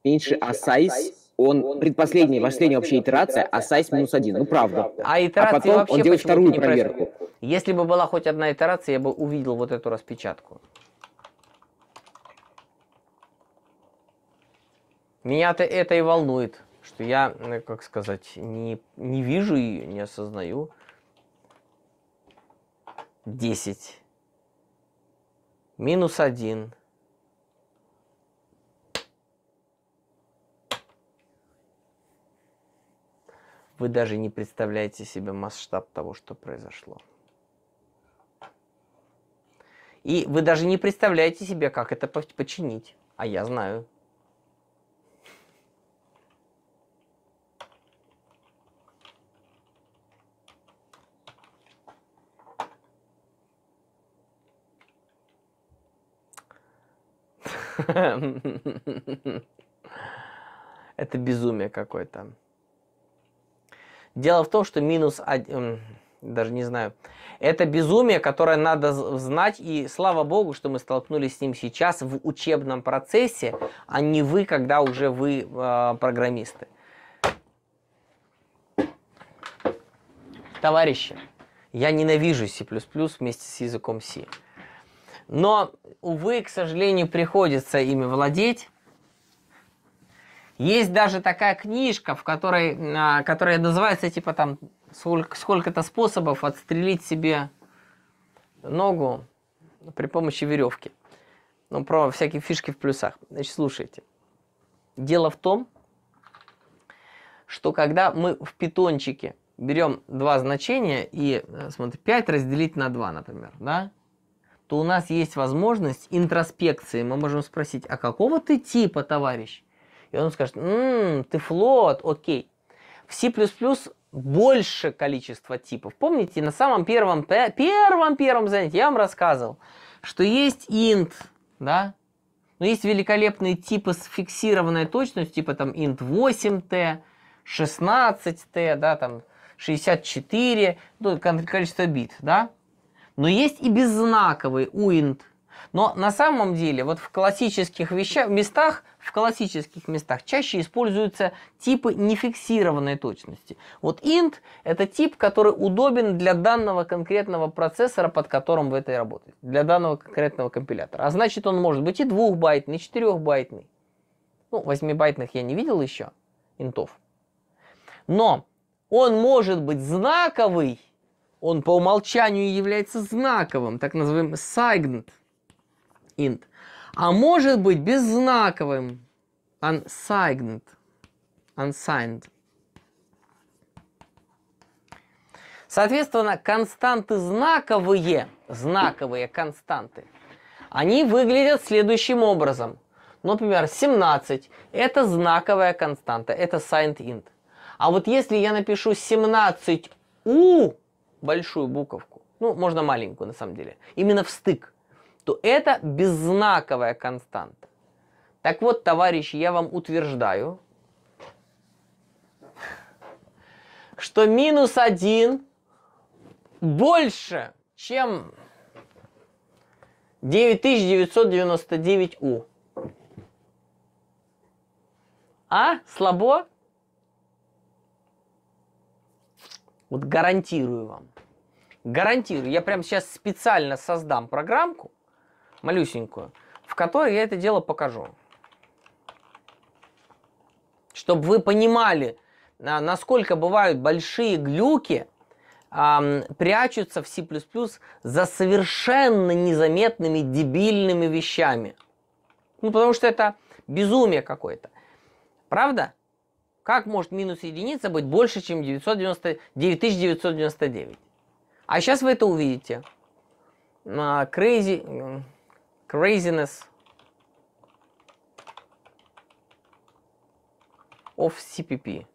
меньше а size, он предпоследняя, последняя общая итерация, а size минус один. Ну, правда. А А итерации потом вообще он делает вторую не происходит. проверку. Если бы была хоть одна итерация, я бы увидел вот эту распечатку. Меня-то это и волнует, что я, э, как сказать, не, не вижу ее, не осознаю. 10. Минус 1. Вы даже не представляете себе масштаб того, что произошло. И вы даже не представляете себе, как это по- починить. А я знаю. Это безумие какое-то. Дело в том, что минус один, даже не знаю, это безумие, которое надо знать, и слава богу, что мы столкнулись с ним сейчас в учебном процессе, а не вы, когда уже вы э, программисты. Товарищи, я ненавижу C++ вместе с языком C. Но, увы, к сожалению, приходится ими владеть. Есть даже такая книжка, в которой, а, которая называется типа там сколько, сколько-то способов отстрелить себе ногу при помощи веревки. Ну, про всякие фишки в плюсах. Значит, слушайте. Дело в том, что когда мы в питончике берем два значения и, э, смотри, 5 разделить на 2, например, да, то у нас есть возможность интроспекции. Мы можем спросить, а какого ты типа, товарищ? И он скажет, «М, ты флот, окей. В C++ больше количество типов. Помните, на самом первом, пе- первом, первом занятии я вам рассказывал, что есть int, да? Но есть великолепные типы с фиксированной точностью, типа там int 8t, 16t, да, там 64, ну, количество бит, да? Но есть и беззнаковый uint. Но на самом деле вот в классических вещах, местах, в классических местах чаще используются типы нефиксированной точности. Вот int это тип, который удобен для данного конкретного процессора, под которым вы это работаете, для данного конкретного компилятора. А значит он может быть и двухбайтный, и четырехбайтный. Ну, 8-байтных я не видел еще, интов. Но он может быть знаковый, он по умолчанию является знаковым, так называемый signed int. А может быть беззнаковым, unsigned, unsigned. Соответственно, константы знаковые, знаковые константы, они выглядят следующим образом. Например, 17 – это знаковая константа, это signed int. А вот если я напишу 17u, большую буковку, ну, можно маленькую на самом деле, именно в стык, то это беззнаковая константа. Так вот, товарищи, я вам утверждаю, что минус 1 больше, чем 9999у. А? Слабо? Вот гарантирую вам. Гарантирую. Я прямо сейчас специально создам программку, малюсенькую, в которой я это дело покажу. Чтобы вы понимали, а, насколько бывают большие глюки, ам, прячутся в C++ за совершенно незаметными дебильными вещами. Ну, потому что это безумие какое-то. Правда? Как может минус единица быть больше, чем 990, 9999? А сейчас вы это увидите. Crazy, craziness of CPP.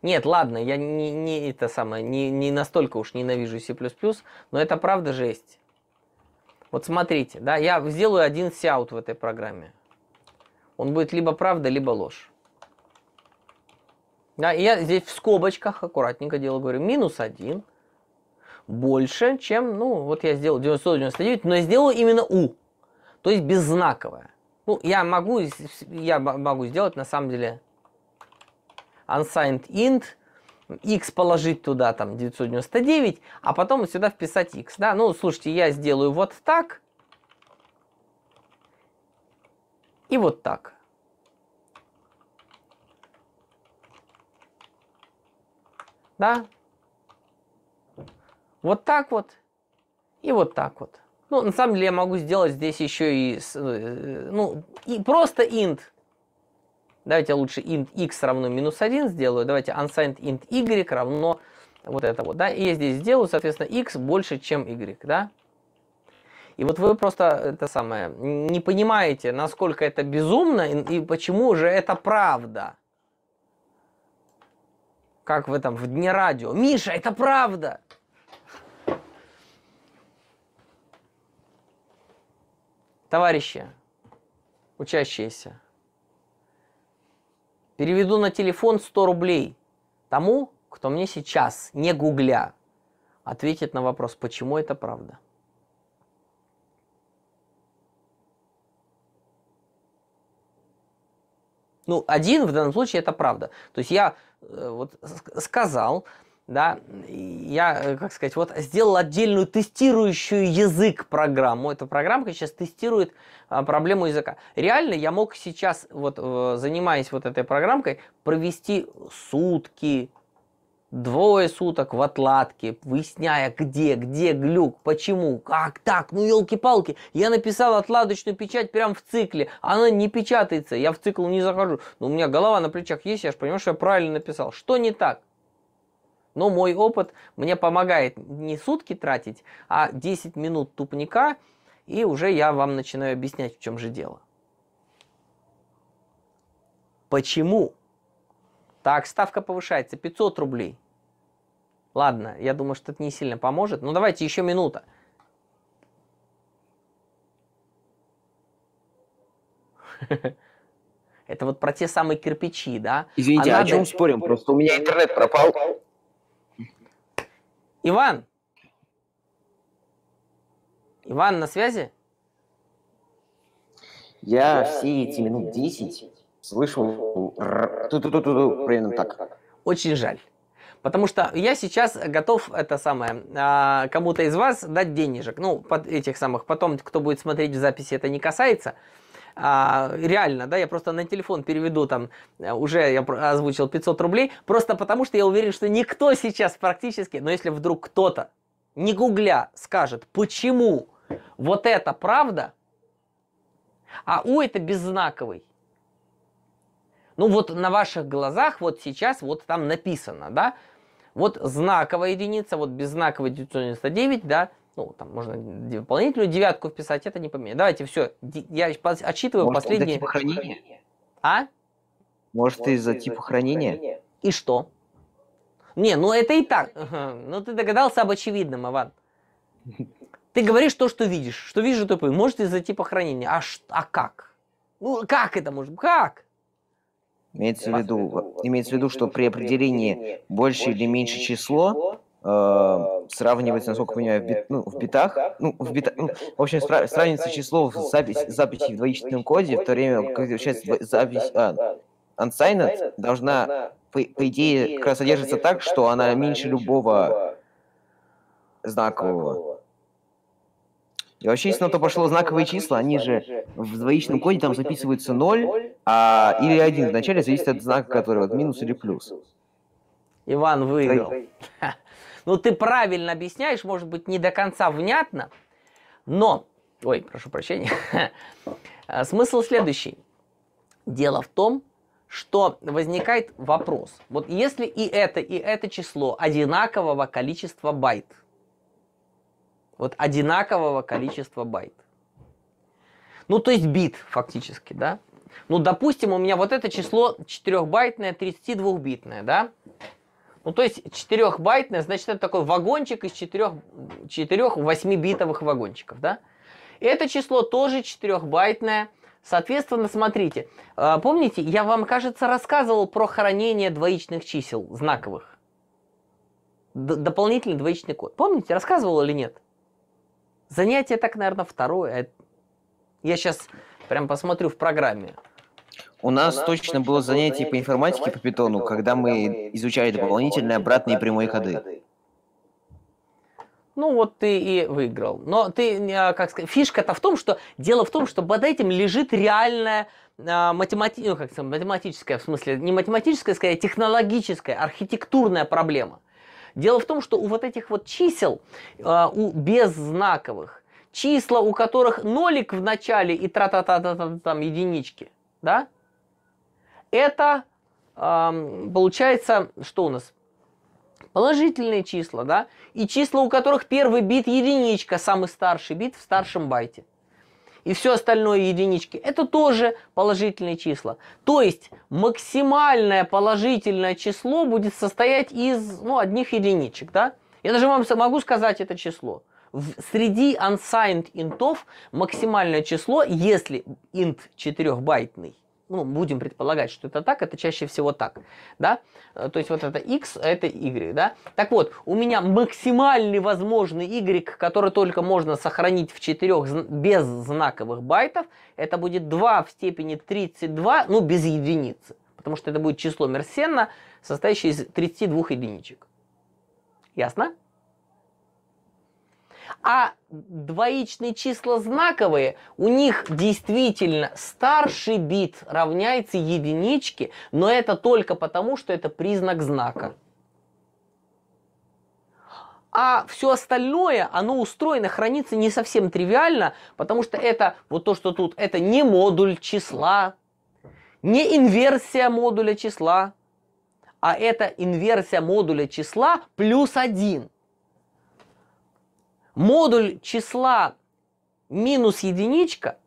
Нет, ладно, я не, не это самое, не, не настолько уж ненавижу C++, но это правда жесть. Вот смотрите, да, я сделаю один сяут в этой программе. Он будет либо правда, либо ложь. Да, и я здесь в скобочках аккуратненько делаю, говорю, минус один больше, чем, ну, вот я сделал 999, но я сделал именно U, то есть беззнаковое. Ну, я могу, я могу сделать на самом деле unsigned int, x положить туда, там, 999, а потом сюда вписать x, да, ну, слушайте, я сделаю вот так, и вот так. Да? Вот так вот и вот так вот. Ну, на самом деле я могу сделать здесь еще и, э, ну, и просто int Давайте лучше int x равно минус 1 сделаю. Давайте unsigned int y равно вот это вот, да. И я здесь сделаю, соответственно, x больше, чем y, да. И вот вы просто это самое не понимаете, насколько это безумно и, и почему же это правда. Как в этом, в дне радио. Миша, это правда! Товарищи, учащиеся, Переведу на телефон 100 рублей тому, кто мне сейчас, не гугля, ответит на вопрос, почему это правда. Ну, один в данном случае это правда. То есть я вот сказал, да, я, э, как сказать, вот сделал отдельную тестирующую язык программу. Эта программка сейчас тестирует а, проблему языка. Реально я мог сейчас, вот э, занимаясь вот этой программкой, провести сутки, двое суток в отладке, выясняя, где, где глюк, почему, как так, ну елки-палки, я написал отладочную печать прямо в цикле, она не печатается, я в цикл не захожу, но у меня голова на плечах есть, я же понимаю, что я правильно написал, что не так? Но мой опыт мне помогает не сутки тратить, а 10 минут тупника, и уже я вам начинаю объяснять, в чем же дело. Почему? Так, ставка повышается, 500 рублей. Ладно, я думаю, что это не сильно поможет. Но давайте еще минута. Это вот про те самые кирпичи, да? Извините, а, а о чем спорим? Просто у меня интернет пропал. Иван! Иван на связи? Я все эти минут 10 слышал примерно так. Очень жаль. Потому что я сейчас готов это самое а, кому-то из вас дать денежек. Ну, под этих самых. Потом, кто будет смотреть в записи, это не касается. А, реально, да, я просто на телефон переведу там, э, уже я озвучил 500 рублей, просто потому что я уверен, что никто сейчас практически, но если вдруг кто-то, не гугля, скажет, почему вот это правда, а у это беззнаковый. Ну вот на ваших глазах вот сейчас вот там написано, да, вот знаковая единица, вот беззнаковая 999, да, ну, там можно дополнительную девятку вписать, это не поменяет. Давайте, все, я отчитываю Может, последние... Типа хранения? А? Может, из-за типа хранения? И что? Не, ну это и так. Ну ты догадался об очевидном, Иван. Ты говоришь то, что видишь. Что видишь, то Может из-за типа хранения. А, ш... а как? Ну как это может? Как? Имеется в виду, имеется в виду, что при определении больше или меньше число э, сравнивается, насколько я понимаю, в, бит, ну, в битах, ну, в, бита, ну, в общем, сра, сравнивается число в запись, записи в двоичном коде, в то время, как сейчас запись а, unsigned должна, по, по идее, как раз содержится так, что она меньше любого знакового. И вообще, если на то пошло знаковые числа, они же в двоичном коде там записываются 0 а, или 1. Вначале зависит от знака, который вот минус или плюс. Иван выиграл. Ну, ты правильно объясняешь, может быть, не до конца внятно, но... Ой, прошу прощения. Смысл следующий. Дело в том, что возникает вопрос. Вот если и это, и это число одинакового количества байт, вот одинакового количества байт, ну то есть бит фактически, да, ну допустим у меня вот это число 4-байтное, 32-битное, да, ну, то есть 4-байтное, значит, это такой вагончик из 4, 4 8-битовых вагончиков, да? Это число тоже 4-байтное. Соответственно, смотрите, а, помните, я вам, кажется, рассказывал про хранение двоичных чисел, знаковых. Д дополнительный двоичный код. Помните, рассказывал или нет? Занятие так, наверное, второе. Я сейчас прям посмотрю в программе. У нас, У нас точно было занятие по информатике по питону, когда мы изучали дополнительные обратные прямые ходы. Ну вот ты и выиграл. Но ты, а, как сказать, фишка-то в том, что дело в том, что под этим лежит реальная а, математи... ну, как сказать, математическая, в смысле, не математическая, скорее технологическая, архитектурная проблема. Дело в том, что у вот этих вот чисел, а, у беззнаковых, числа, у которых нолик в начале и тра-та-та-та там единички, да, это получается, что у нас? Положительные числа, да? И числа, у которых первый бит единичка, самый старший бит в старшем байте. И все остальное единички. Это тоже положительные числа. То есть максимальное положительное число будет состоять из ну, одних единичек, да? Я даже вам могу сказать это число. В, среди unsigned интов максимальное число, если int 4-байтный, ну, будем предполагать, что это так, это чаще всего так, да, э, то есть вот это x, а это y, да. Так вот, у меня максимальный возможный y, который только можно сохранить в четырех без знаковых байтов, это будет 2 в степени 32, ну, без единицы, потому что это будет число Мерсена, состоящее из 32 единичек. Ясно? А двоичные числа знаковые, у них действительно старший бит равняется единичке, но это только потому, что это признак знака. А все остальное, оно устроено, хранится не совсем тривиально, потому что это, вот то, что тут, это не модуль числа, не инверсия модуля числа, а это инверсия модуля числа плюс один модуль числа минус единичка,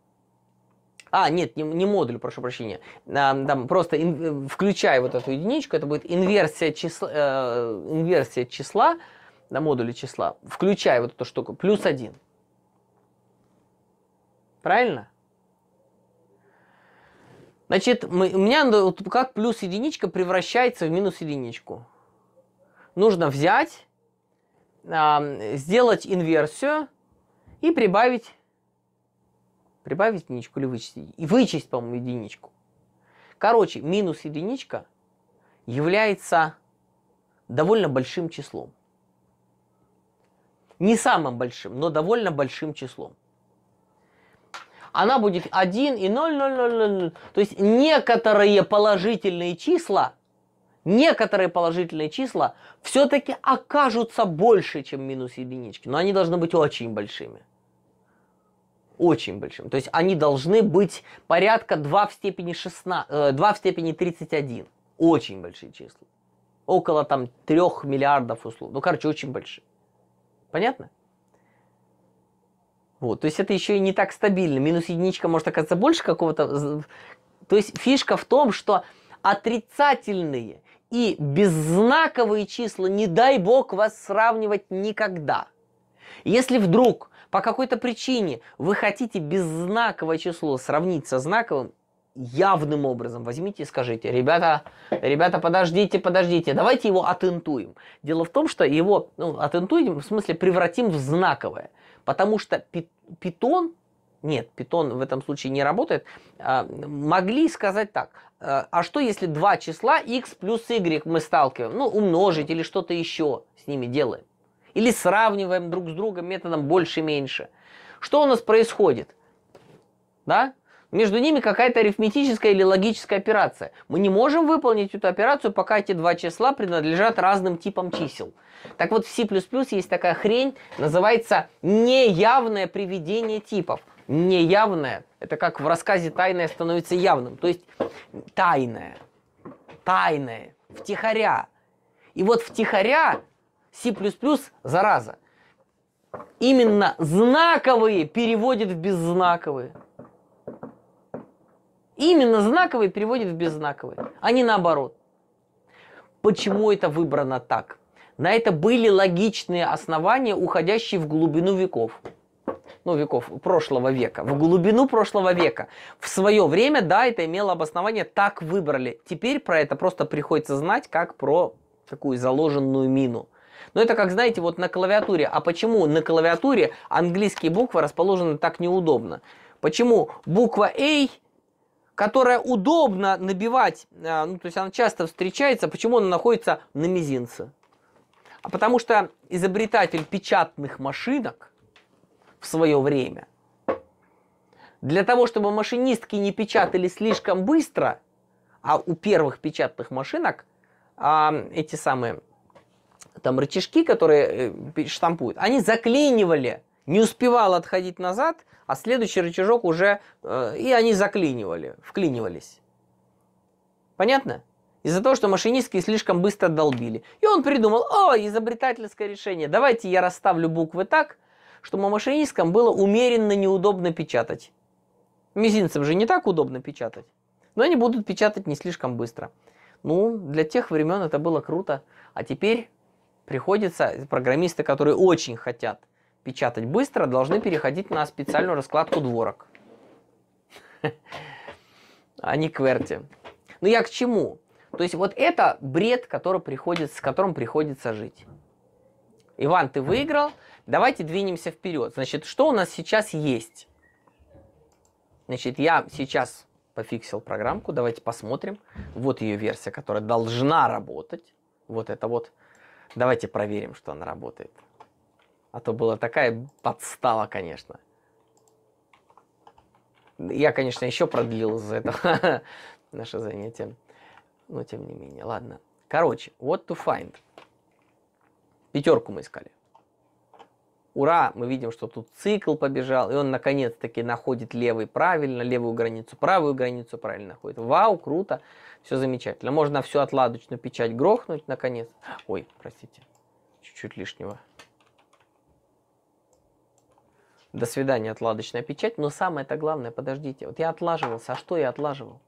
а, нет, не, не модуль, прошу прощения, а, там просто ин, включая вот эту единичку, это будет инверсия числа, э, инверсия числа на модуле числа, включая вот эту штуку, плюс один. Правильно? Значит, мы, у меня вот как плюс единичка превращается в минус единичку. Нужно взять сделать инверсию и прибавить, прибавить единичку или вычесть, и вычесть, по-моему, единичку. Короче, минус единичка является довольно большим числом. Не самым большим, но довольно большим числом. Она будет 1 и 0, 0, 0, 0, 0. То есть некоторые положительные числа некоторые положительные числа все-таки окажутся больше, чем минус единички, но они должны быть очень большими. Очень большими. То есть они должны быть порядка 2 в степени, 16, э, 2 в степени 31. Очень большие числа. Около там 3 миллиардов условно. Ну, короче, очень большие. Понятно? Вот, то есть это еще и не так стабильно. Минус единичка может оказаться больше какого-то. То есть фишка в том, что отрицательные и беззнаковые числа, не дай бог вас сравнивать никогда. Если вдруг по какой-то причине вы хотите беззнаковое число сравнить со знаковым, явным образом возьмите и скажите, ребята, ребята, подождите, подождите, давайте его отентуем. Дело в том, что его ну, отентуем, в смысле превратим в знаковое, потому что питон нет, питон в этом случае не работает, а, могли сказать так, а, а что если два числа x плюс y мы сталкиваем, ну умножить или что-то еще с ними делаем, или сравниваем друг с другом методом больше-меньше. Что у нас происходит? Да? Между ними какая-то арифметическая или логическая операция. Мы не можем выполнить эту операцию, пока эти два числа принадлежат разным типам чисел. Так вот, в C++ есть такая хрень, называется неявное приведение типов неявное, это как в рассказе тайное становится явным, то есть тайное. тайное, втихаря. И вот втихаря C++ зараза. Именно знаковые переводит в беззнаковые. Именно знаковые переводит в беззнаковые, а не наоборот. Почему это выбрано так? На это были логичные основания, уходящие в глубину веков. Ну, веков прошлого века. В глубину прошлого века. В свое время, да, это имело обоснование, так выбрали. Теперь про это просто приходится знать, как про такую заложенную мину. Но это как, знаете, вот на клавиатуре. А почему на клавиатуре английские буквы расположены так неудобно? Почему буква A, которая удобно набивать, а, ну, то есть она часто встречается, почему она находится на мизинце? А потому что изобретатель печатных машинок в свое время, для того, чтобы машинистки не печатали слишком быстро, а у первых печатных машинок а, эти самые там рычажки, которые э, штампуют, они заклинивали, не успевал отходить назад, а следующий рычажок уже, э, и они заклинивали, вклинивались. Понятно? Из-за того, что машинистки слишком быстро долбили. И он придумал, о, изобретательское решение, давайте я расставлю буквы так, чтобы машинисткам было умеренно неудобно печатать. Мизинцам же не так удобно печатать. Но они будут печатать не слишком быстро. Ну, для тех времен это было круто. А теперь приходится, программисты, которые очень хотят печатать быстро, должны переходить на специальную раскладку дворок. А не кверти. Ну я к чему? То есть вот это бред, который приходится, с которым приходится жить. Иван, ты выиграл. Давайте двинемся вперед. Значит, что у нас сейчас есть? Значит, я сейчас пофиксил программку. Давайте посмотрим. Вот ее версия, которая должна работать. Вот это вот Давайте проверим, что она работает. А то была такая подстава, конечно. Я, конечно, еще продлил из-за этого наше занятие. Но тем не менее, ладно. Короче, what to find. Пятерку мы искали. Ура, мы видим, что тут цикл побежал, и он наконец-таки находит левый правильно, левую границу, правую границу правильно находит. Вау, круто, все замечательно. Можно всю отладочную печать грохнуть, наконец. Ой, простите, чуть-чуть лишнего. До свидания, отладочная печать. Но самое-то главное, подождите, вот я отлаживался, а что я отлаживал?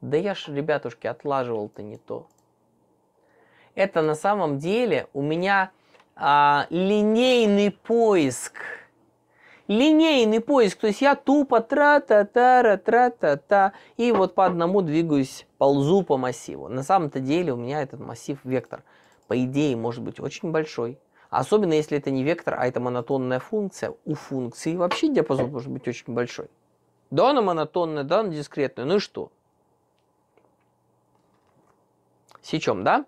Да я ж, ребятушки, отлаживал-то не то. Это на самом деле у меня а, линейный поиск. Линейный поиск, то есть я тупо тра-та-та, тра-та-та, и вот по одному двигаюсь, ползу по массиву. На самом-то деле у меня этот массив вектор, по идее, может быть очень большой. Особенно если это не вектор, а это монотонная функция. У функции вообще диапазон может быть очень большой. Да, она монотонная, да, она дискретная. Ну и что? Сечем, да?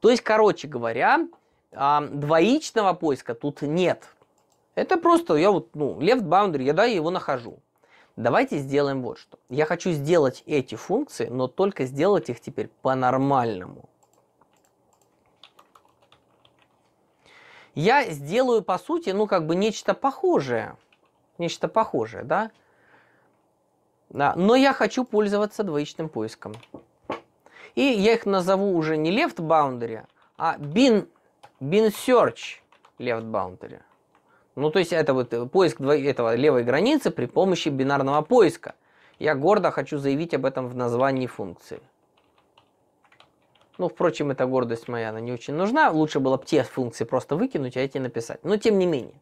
То есть, короче говоря, а, двоичного поиска тут нет. Это просто я вот, ну, left boundary, я да, его нахожу. Давайте сделаем вот что. Я хочу сделать эти функции, но только сделать их теперь по-нормальному. Я сделаю, по сути, ну, как бы нечто похожее. Нечто похожее, да? да? Но я хочу пользоваться двоичным поиском. И я их назову уже не left boundary, а bin bin search left boundary. Ну, то есть это вот поиск этого левой границы при помощи бинарного поиска. Я гордо хочу заявить об этом в названии функции. Ну, впрочем, эта гордость моя, она не очень нужна. Лучше было бы те функции просто выкинуть, а эти написать. Но тем не менее.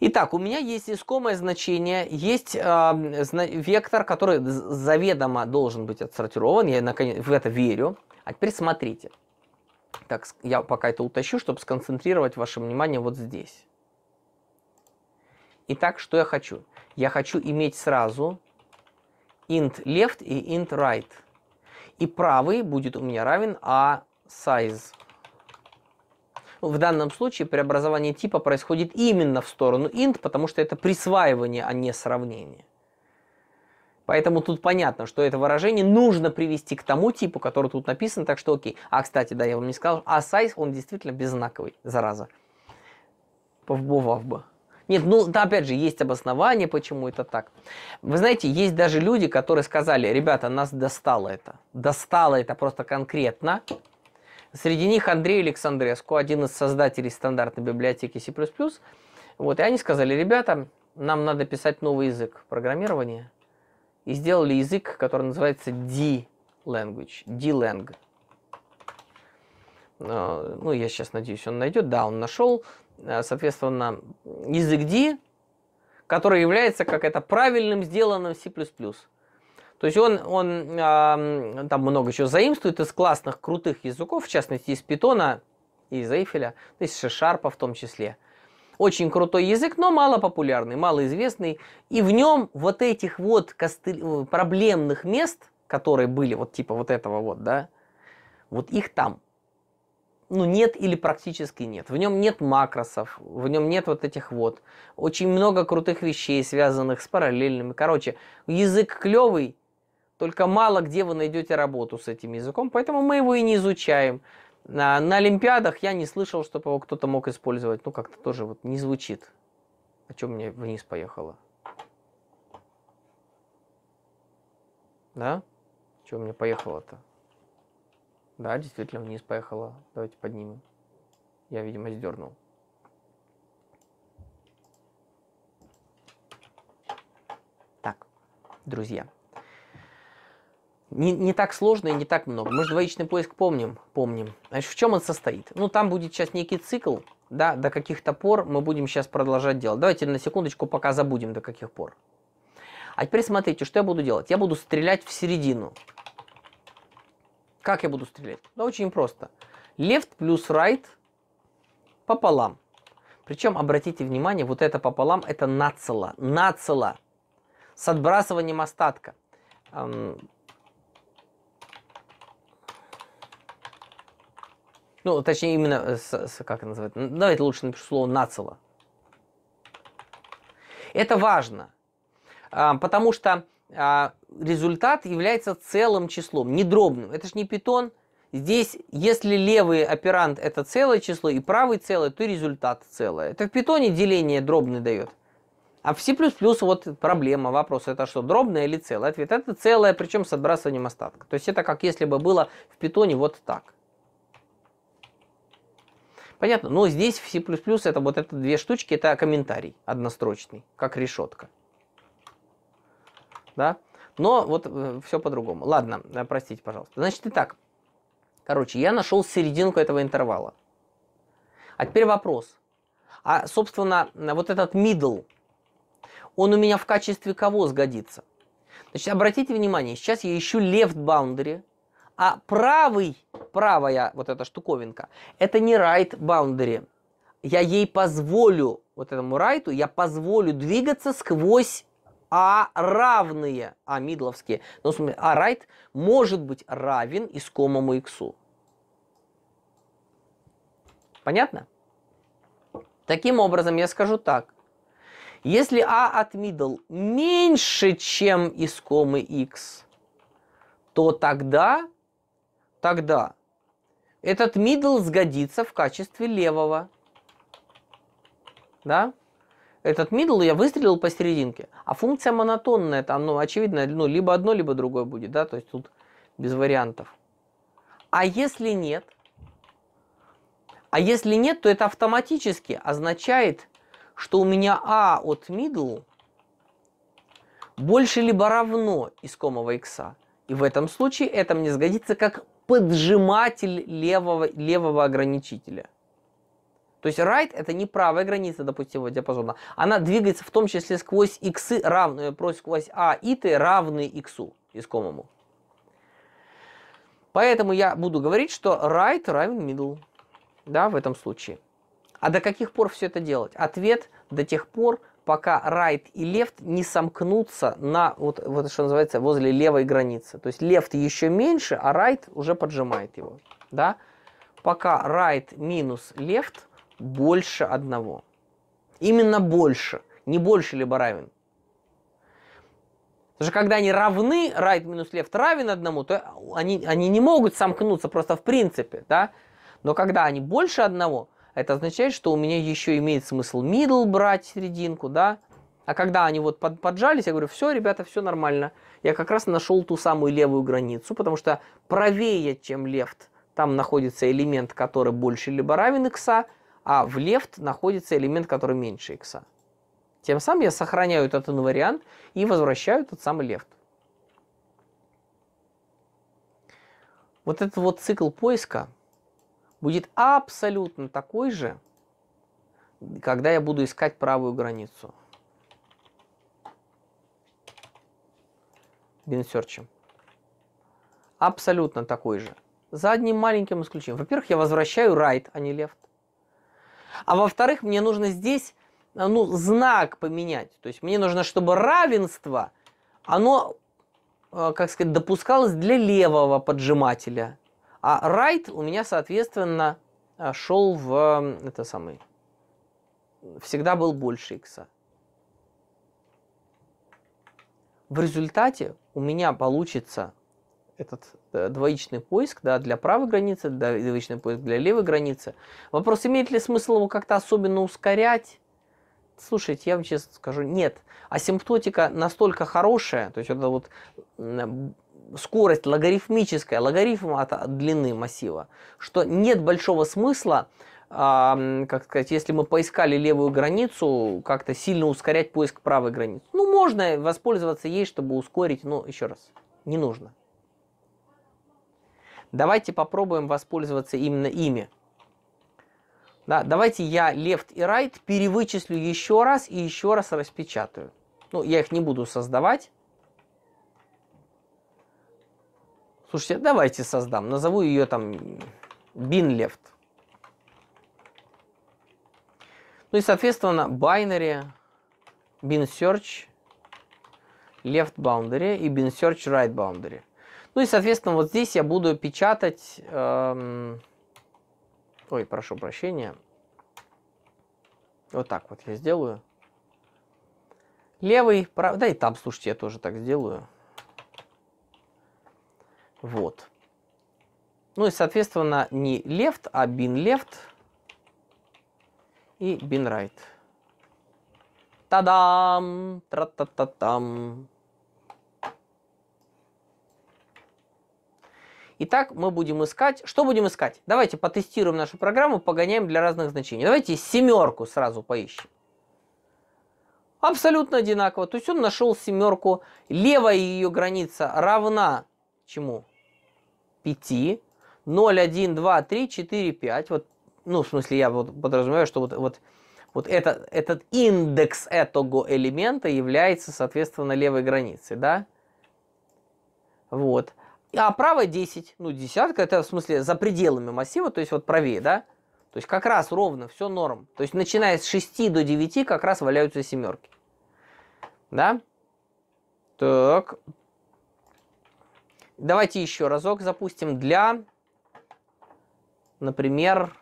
Итак, у меня есть искомое значение, есть э, вектор, который заведомо должен быть отсортирован, я наконец, в это верю. А теперь смотрите. Так, я пока это утащу, чтобы сконцентрировать ваше внимание вот здесь. Итак, что я хочу? Я хочу иметь сразу int left и int right. И правый будет у меня равен a size. В данном случае преобразование типа происходит именно в сторону int, потому что это присваивание, а не сравнение. Поэтому тут понятно, что это выражение нужно привести к тому типу, который тут написан, так что окей. А, кстати, да, я вам не сказал, а size, он действительно беззнаковый, зараза. Повбо-вавба. Нет, ну, да, опять же, есть обоснование, почему это так. Вы знаете, есть даже люди, которые сказали, ребята, нас достало это. Достало это просто конкретно. Среди них Андрей Александреску, один из создателей стандартной библиотеки C++. Вот, и они сказали, ребята, нам надо писать новый язык программирования. И сделали язык, который называется D-language, D-lang. А, ну, я сейчас надеюсь, он найдет. Да, он нашел. А, соответственно, язык D, который является как это правильным сделанным C++. То есть он, он э, там много чего заимствует из классных, крутых языков, в частности, из Питона, из Эйфеля, из C-Sharp в том числе. Очень крутой язык, но мало популярный, мало известный. И в нем вот этих вот костыль, э, проблемных мест, которые были, вот типа вот этого вот, да, вот их там ну, нет или практически нет. В нем нет макросов, в нем нет вот этих вот. Очень много крутых вещей, связанных с параллельными. Короче, язык клевый, только мало где вы найдете работу с этим языком, поэтому мы его и не изучаем. На, на Олимпиадах я не слышал, чтобы его кто-то мог использовать. Ну, как-то тоже вот не звучит. А что мне вниз поехало? Да? Что мне поехало-то? Да, действительно вниз поехала. Давайте поднимем. Я, видимо, сдернул. Так, друзья. Не, не так сложно и не так много. Мы же двоичный поиск помним. помним. Значит, в чем он состоит? Ну, там будет сейчас некий цикл, да, до каких-то пор мы будем сейчас продолжать делать. Давайте на секундочку пока забудем до каких пор. А теперь смотрите, что я буду делать. Я буду стрелять в середину. Как я буду стрелять? Да очень просто. Left плюс right пополам. Причем, обратите внимание, вот это пополам, это нацело. Нацело. С отбрасыванием остатка. Ну, точнее, именно, с, с, как это называется? Давайте лучше напишу слово нацело. Это важно, а, потому что результат является целым числом, не дробным. Это же не питон. Здесь, если левый оперант это целое число и правый целое, то результат целое. Это в питоне деление дробный дает. А в C++ вот проблема, вопрос, это что, дробное или целое? Ответ, это целое, причем с отбрасыванием остатка. То есть это как если бы было в питоне вот так. Понятно? Но здесь в C++ это вот это две штучки, это комментарий однострочный, как решетка да? Но вот э, все по-другому. Ладно, э, простите, пожалуйста. Значит, итак. Короче, я нашел серединку этого интервала. А теперь вопрос. А, собственно, вот этот middle, он у меня в качестве кого сгодится? Значит, обратите внимание, сейчас я ищу left boundary, а правый, правая вот эта штуковинка, это не right boundary. Я ей позволю, вот этому райту, я позволю двигаться сквозь а равные, а мидловские, ну, в а right может быть равен искомому x. Понятно? Таким образом, я скажу так. Если а от middle меньше, чем искомый x, то тогда, тогда этот middle сгодится в качестве левого. Да? Этот middle я выстрелил посерединке, а функция монотонная, там, ну, очевидно, ну, либо одно, либо другое будет, да, то есть тут без вариантов. А если нет? А если нет, то это автоматически означает, что у меня а от middle больше либо равно искомого x. И в этом случае это мне сгодится как поджиматель левого, левого ограничителя. То есть right это не правая граница допустимого диапазона. Она двигается в том числе сквозь x равные, сквозь а и t равные x искомому. Поэтому я буду говорить, что right равен middle. Да, в этом случае. А до каких пор все это делать? Ответ до тех пор, пока right и left не сомкнутся на вот, вот что называется возле левой границы. То есть left еще меньше, а right уже поджимает его. Да? Пока right минус left больше одного. Именно больше, не больше либо равен. Потому что когда они равны, right минус left равен одному, то они, они не могут сомкнуться просто в принципе, да? Но когда они больше одного, это означает, что у меня еще имеет смысл middle брать серединку, да. А когда они вот под, поджались, я говорю, все, ребята, все нормально. Я как раз нашел ту самую левую границу, потому что правее, чем left, там находится элемент, который больше либо равен x, а в left находится элемент, который меньше x. Тем самым я сохраняю этот инвариант и возвращаю тот самый left. Вот этот вот цикл поиска будет абсолютно такой же, когда я буду искать правую границу. бинсерчем. Абсолютно такой же. За одним маленьким исключением. Во-первых, я возвращаю right, а не left. А во-вторых, мне нужно здесь ну, знак поменять. То есть мне нужно, чтобы равенство, оно, э, как сказать, допускалось для левого поджимателя. А right у меня, соответственно, э, шел в это самый, всегда был больше x. В результате у меня получится этот э, двоичный поиск да, для правой границы, двоичный поиск для левой границы. Вопрос, имеет ли смысл его как-то особенно ускорять? Слушайте, я вам честно скажу, нет. Асимптотика настолько хорошая, то есть это вот скорость логарифмическая, логарифм от длины массива, что нет большого смысла как сказать, если мы поискали левую границу, как-то сильно ускорять поиск правой границы. Ну, можно воспользоваться ей, чтобы ускорить, но еще раз, не нужно. Давайте попробуем воспользоваться именно ими. Да, давайте я left и right перевычислю еще раз и еще раз распечатаю. Ну, я их не буду создавать. Слушайте, давайте создам. Назову ее там bin left. Ну и, соответственно, binary, bin search, left boundary и bin search right boundary. Ну и, соответственно, вот здесь я буду печатать... Эм, ой, прошу прощения. Вот так вот я сделаю. Левый, правый, да и там, слушайте, я тоже так сделаю. Вот. Ну и, соответственно, не left, а bin left – и бинрайт. Та-дам! Тра-та-та-там! Итак, мы будем искать. Что будем искать? Давайте потестируем нашу программу, погоняем для разных значений. Давайте семерку сразу поищем. Абсолютно одинаково. То есть он нашел семерку. Левая ее граница равна чему? 5. 0, 1, 2, 3, 4, 5. Вот ну, в смысле, я вот подразумеваю, что вот, вот, вот это, этот индекс этого элемента является, соответственно, левой границей, да? Вот. А правая 10, ну, десятка, это в смысле за пределами массива, то есть вот правее, да? То есть как раз ровно, все норм. То есть начиная с 6 до 9 как раз валяются семерки. Да? Так. Давайте еще разок запустим для, например,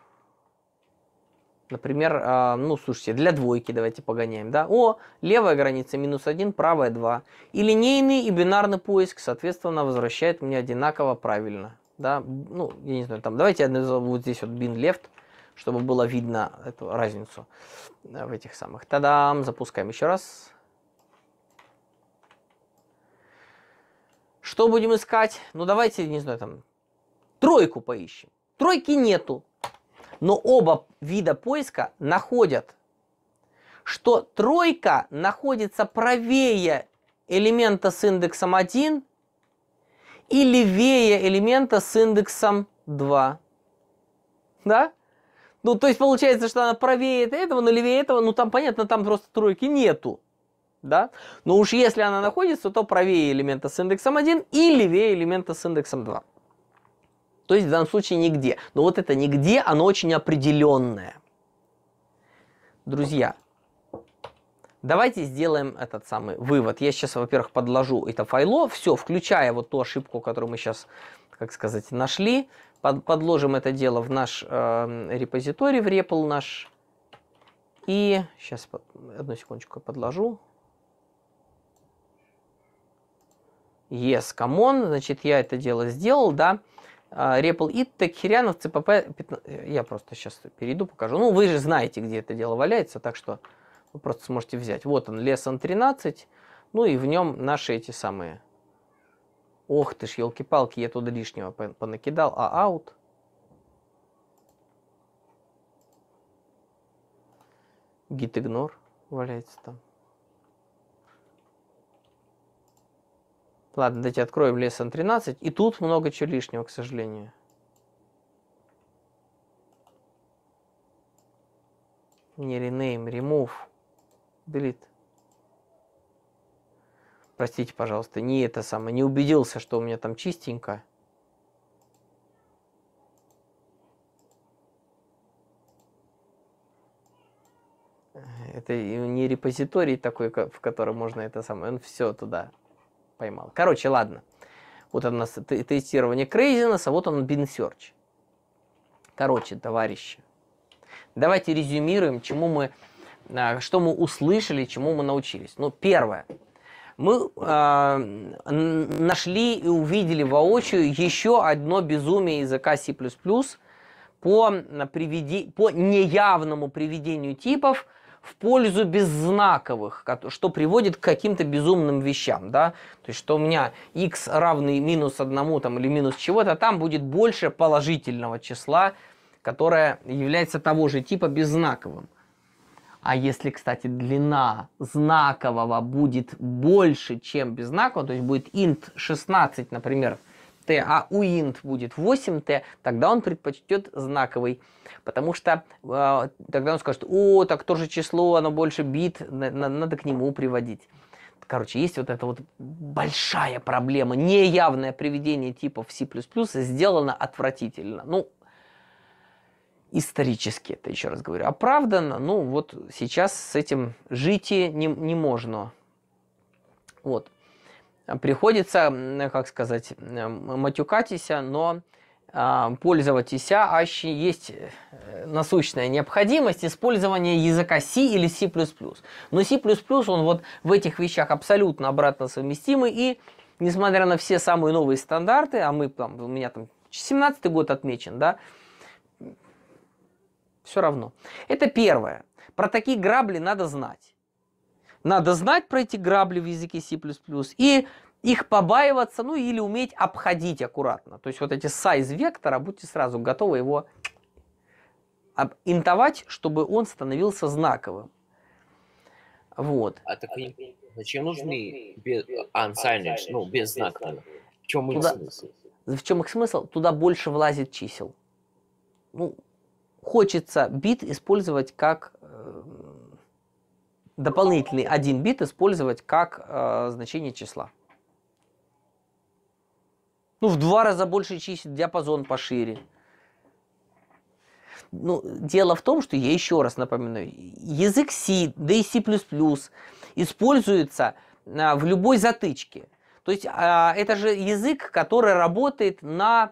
Например, э, ну, слушайте, для двойки давайте погоняем, да. О, левая граница минус 1, правая 2. И линейный, и бинарный поиск, соответственно, возвращает мне одинаково правильно. Да, ну, я не знаю, там, давайте я вот здесь вот bin left, чтобы было видно эту разницу в этих самых. Тадам, запускаем еще раз. Что будем искать? Ну, давайте, не знаю, там, тройку поищем. Тройки нету. Но оба вида поиска находят, что тройка находится правее элемента с индексом 1 и левее элемента с индексом 2. Да? Ну, то есть получается, что она правее этого, но левее этого, ну там понятно, там просто тройки нету. Да? Но уж если она находится, то правее элемента с индексом 1 и левее элемента с индексом 2. То есть в данном случае нигде. Но вот это нигде, оно очень определенное. Друзья, давайте сделаем этот самый вывод. Я сейчас, во-первых, подложу это файло, все, включая вот ту ошибку, которую мы сейчас, как сказать, нашли. Под, подложим это дело в наш э, репозиторий, в REPL наш. И сейчас, одну секундочку, подложу. Yes, come on, значит, я это дело сделал, да. а, REPL IT, Текхирянов, ЦПП, 15... я просто сейчас перейду, покажу. Ну, вы же знаете, где это дело валяется, так что вы просто сможете взять. Вот он, Lesson 13, ну и в нем наши эти самые. Ох ты ж, елки-палки, я туда лишнего понакидал, а аут. Git ignore валяется там. Ладно, давайте откроем Lesson 13. И тут много чего лишнего, к сожалению. Не rename, remove, delete. Простите, пожалуйста, не это самое. Не убедился, что у меня там чистенько. Это не репозиторий такой, в котором можно это самое. Он все туда поймал. Короче, ладно. Вот у нас тестирование Craziness, а вот он Bin Search. Короче, товарищи, давайте резюмируем, чему мы, а, что мы услышали, чему мы научились. Ну, первое. Мы э, нашли и увидели воочию еще одно безумие языка C++ по, приведи, по неявному приведению типов в пользу беззнаковых, что приводит к каким-то безумным вещам, да, то есть что у меня x равный минус одному там или минус чего-то, там будет больше положительного числа, которое является того же типа беззнаковым. А если, кстати, длина знакового будет больше, чем беззнакового, то есть будет int 16, например, t, а у int будет 8t, тогда он предпочтет знаковый. Потому что э, тогда он скажет, о, так то же число, оно больше бит, на, на, надо к нему приводить. Короче, есть вот эта вот большая проблема. Неявное приведение типов C++ сделано отвратительно. Ну, исторически, это еще раз говорю, оправданно. Ну, вот сейчас с этим жить не, не можно. Вот приходится, как сказать, матюкатися, но а, пользоваться аще есть э, насущная необходимость использования языка C или C++. Но C++ он вот в этих вещах абсолютно обратно совместимый и несмотря на все самые новые стандарты, а мы там, у меня там 17 год отмечен, да, все равно. Это первое. Про такие грабли надо знать. Надо знать про эти грабли в языке C++ и их побаиваться, ну или уметь обходить аккуратно. То есть вот эти сайз вектора, будьте сразу готовы его интовать, чтобы он становился знаковым. Вот. А так зачем нужны без, unsigned, ну, без знака? В чем их Туда, смысл? В чем их смысл? Туда больше влазит чисел. Ну, хочется бит использовать как дополнительный один бит использовать как э, значение числа. Ну, в два раза больше чисел, диапазон пошире. Ну, дело в том, что я еще раз напоминаю, язык C, да и C++ используется а, в любой затычке. То есть а, это же язык, который работает на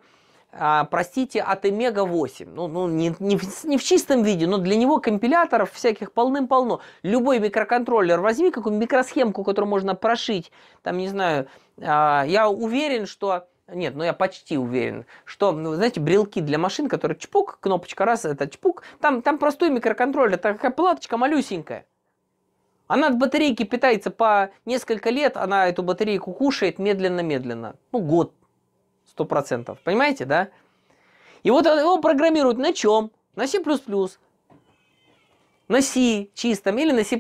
а, простите, от Омега 8. Ну, ну не, не, в, не в чистом виде, но для него компиляторов всяких полным-полно. Любой микроконтроллер возьми, какую микросхемку, которую можно прошить, там, не знаю, а, я уверен, что... Нет, ну я почти уверен, что, ну, знаете, брелки для машин, которые чпук, кнопочка раз, это чпук, там, там простой микроконтроллер, такая платочка малюсенькая. Она от батарейки питается по несколько лет, она эту батарейку кушает медленно-медленно. Ну, год, сто процентов. Понимаете, да? И вот его программируют на чем? На C++, на C чистом или на C++.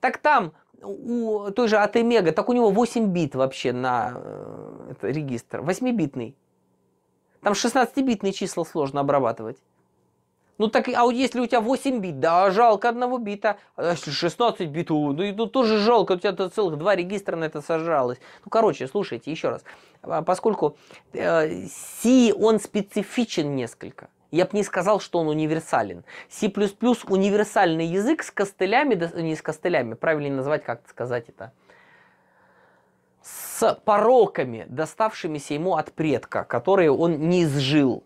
Так там у той же ATmega, так у него 8 бит вообще на э, это, регистр. 8-битный. Там 16-битные числа сложно обрабатывать. Ну так, а вот если у тебя 8 бит, да, жалко одного бита. А если 16 бит, ну, ну тоже жалко, у тебя -то целых два регистра на это сожралось. Ну, короче, слушайте, еще раз. А, поскольку э, C, он специфичен несколько. Я бы не сказал, что он универсален. C++ универсальный язык с костылями, не с костылями, правильнее назвать, как сказать это, с пороками, доставшимися ему от предка, которые он не изжил.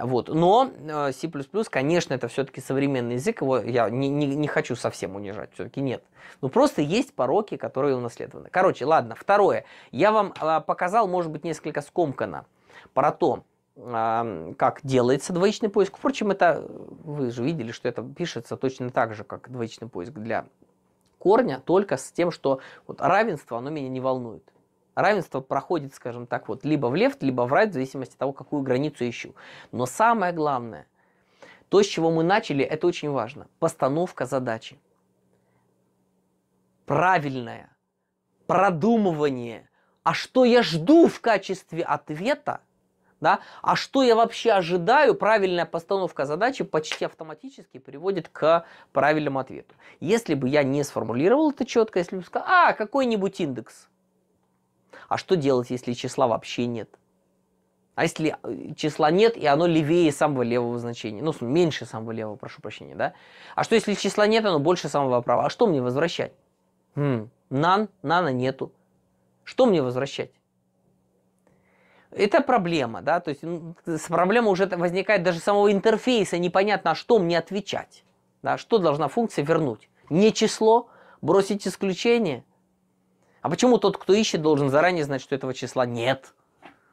Вот. Но э, C++, конечно, это все-таки современный язык, его я не, не, не хочу совсем унижать, все-таки нет. Ну, просто есть пороки, которые унаследованы. Короче, ладно, второе. Я вам э, показал, может быть, несколько скомканно про то, как делается двоичный поиск. Впрочем, это вы же видели, что это пишется точно так же, как двоичный поиск для корня, только с тем, что вот равенство, оно меня не волнует. Равенство проходит, скажем так, вот либо в left, либо в right, в зависимости от того, какую границу ищу. Но самое главное, то, с чего мы начали, это очень важно. Постановка задачи. Правильное продумывание. А что я жду в качестве ответа – да? А что я вообще ожидаю, правильная постановка задачи почти автоматически приводит к правильному ответу. Если бы я не сформулировал это четко, если бы сказал, а, какой-нибудь индекс. А что делать, если числа вообще нет? А если э, числа нет, и оно левее самого левого значения? Ну, меньше самого левого, прошу прощения, да? А что, если числа нет, оно больше самого правого? А что мне возвращать? Хм, нан, нана нету. Что мне возвращать? Это проблема, да, то есть проблема уже возникает даже самого интерфейса, непонятно, а что мне отвечать, да, что должна функция вернуть. Не число, бросить исключение. А почему тот, кто ищет, должен заранее знать, что этого числа нет?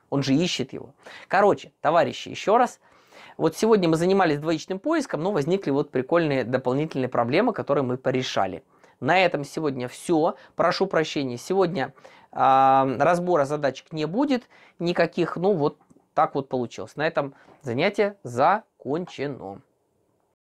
Он же ищет его. Короче, товарищи, еще раз. Вот сегодня мы занимались двоичным поиском, но возникли вот прикольные дополнительные проблемы, которые мы порешали. На этом сегодня все. Прошу прощения, сегодня э, разбора задачек не будет никаких. Ну вот так вот получилось. На этом занятие закончено.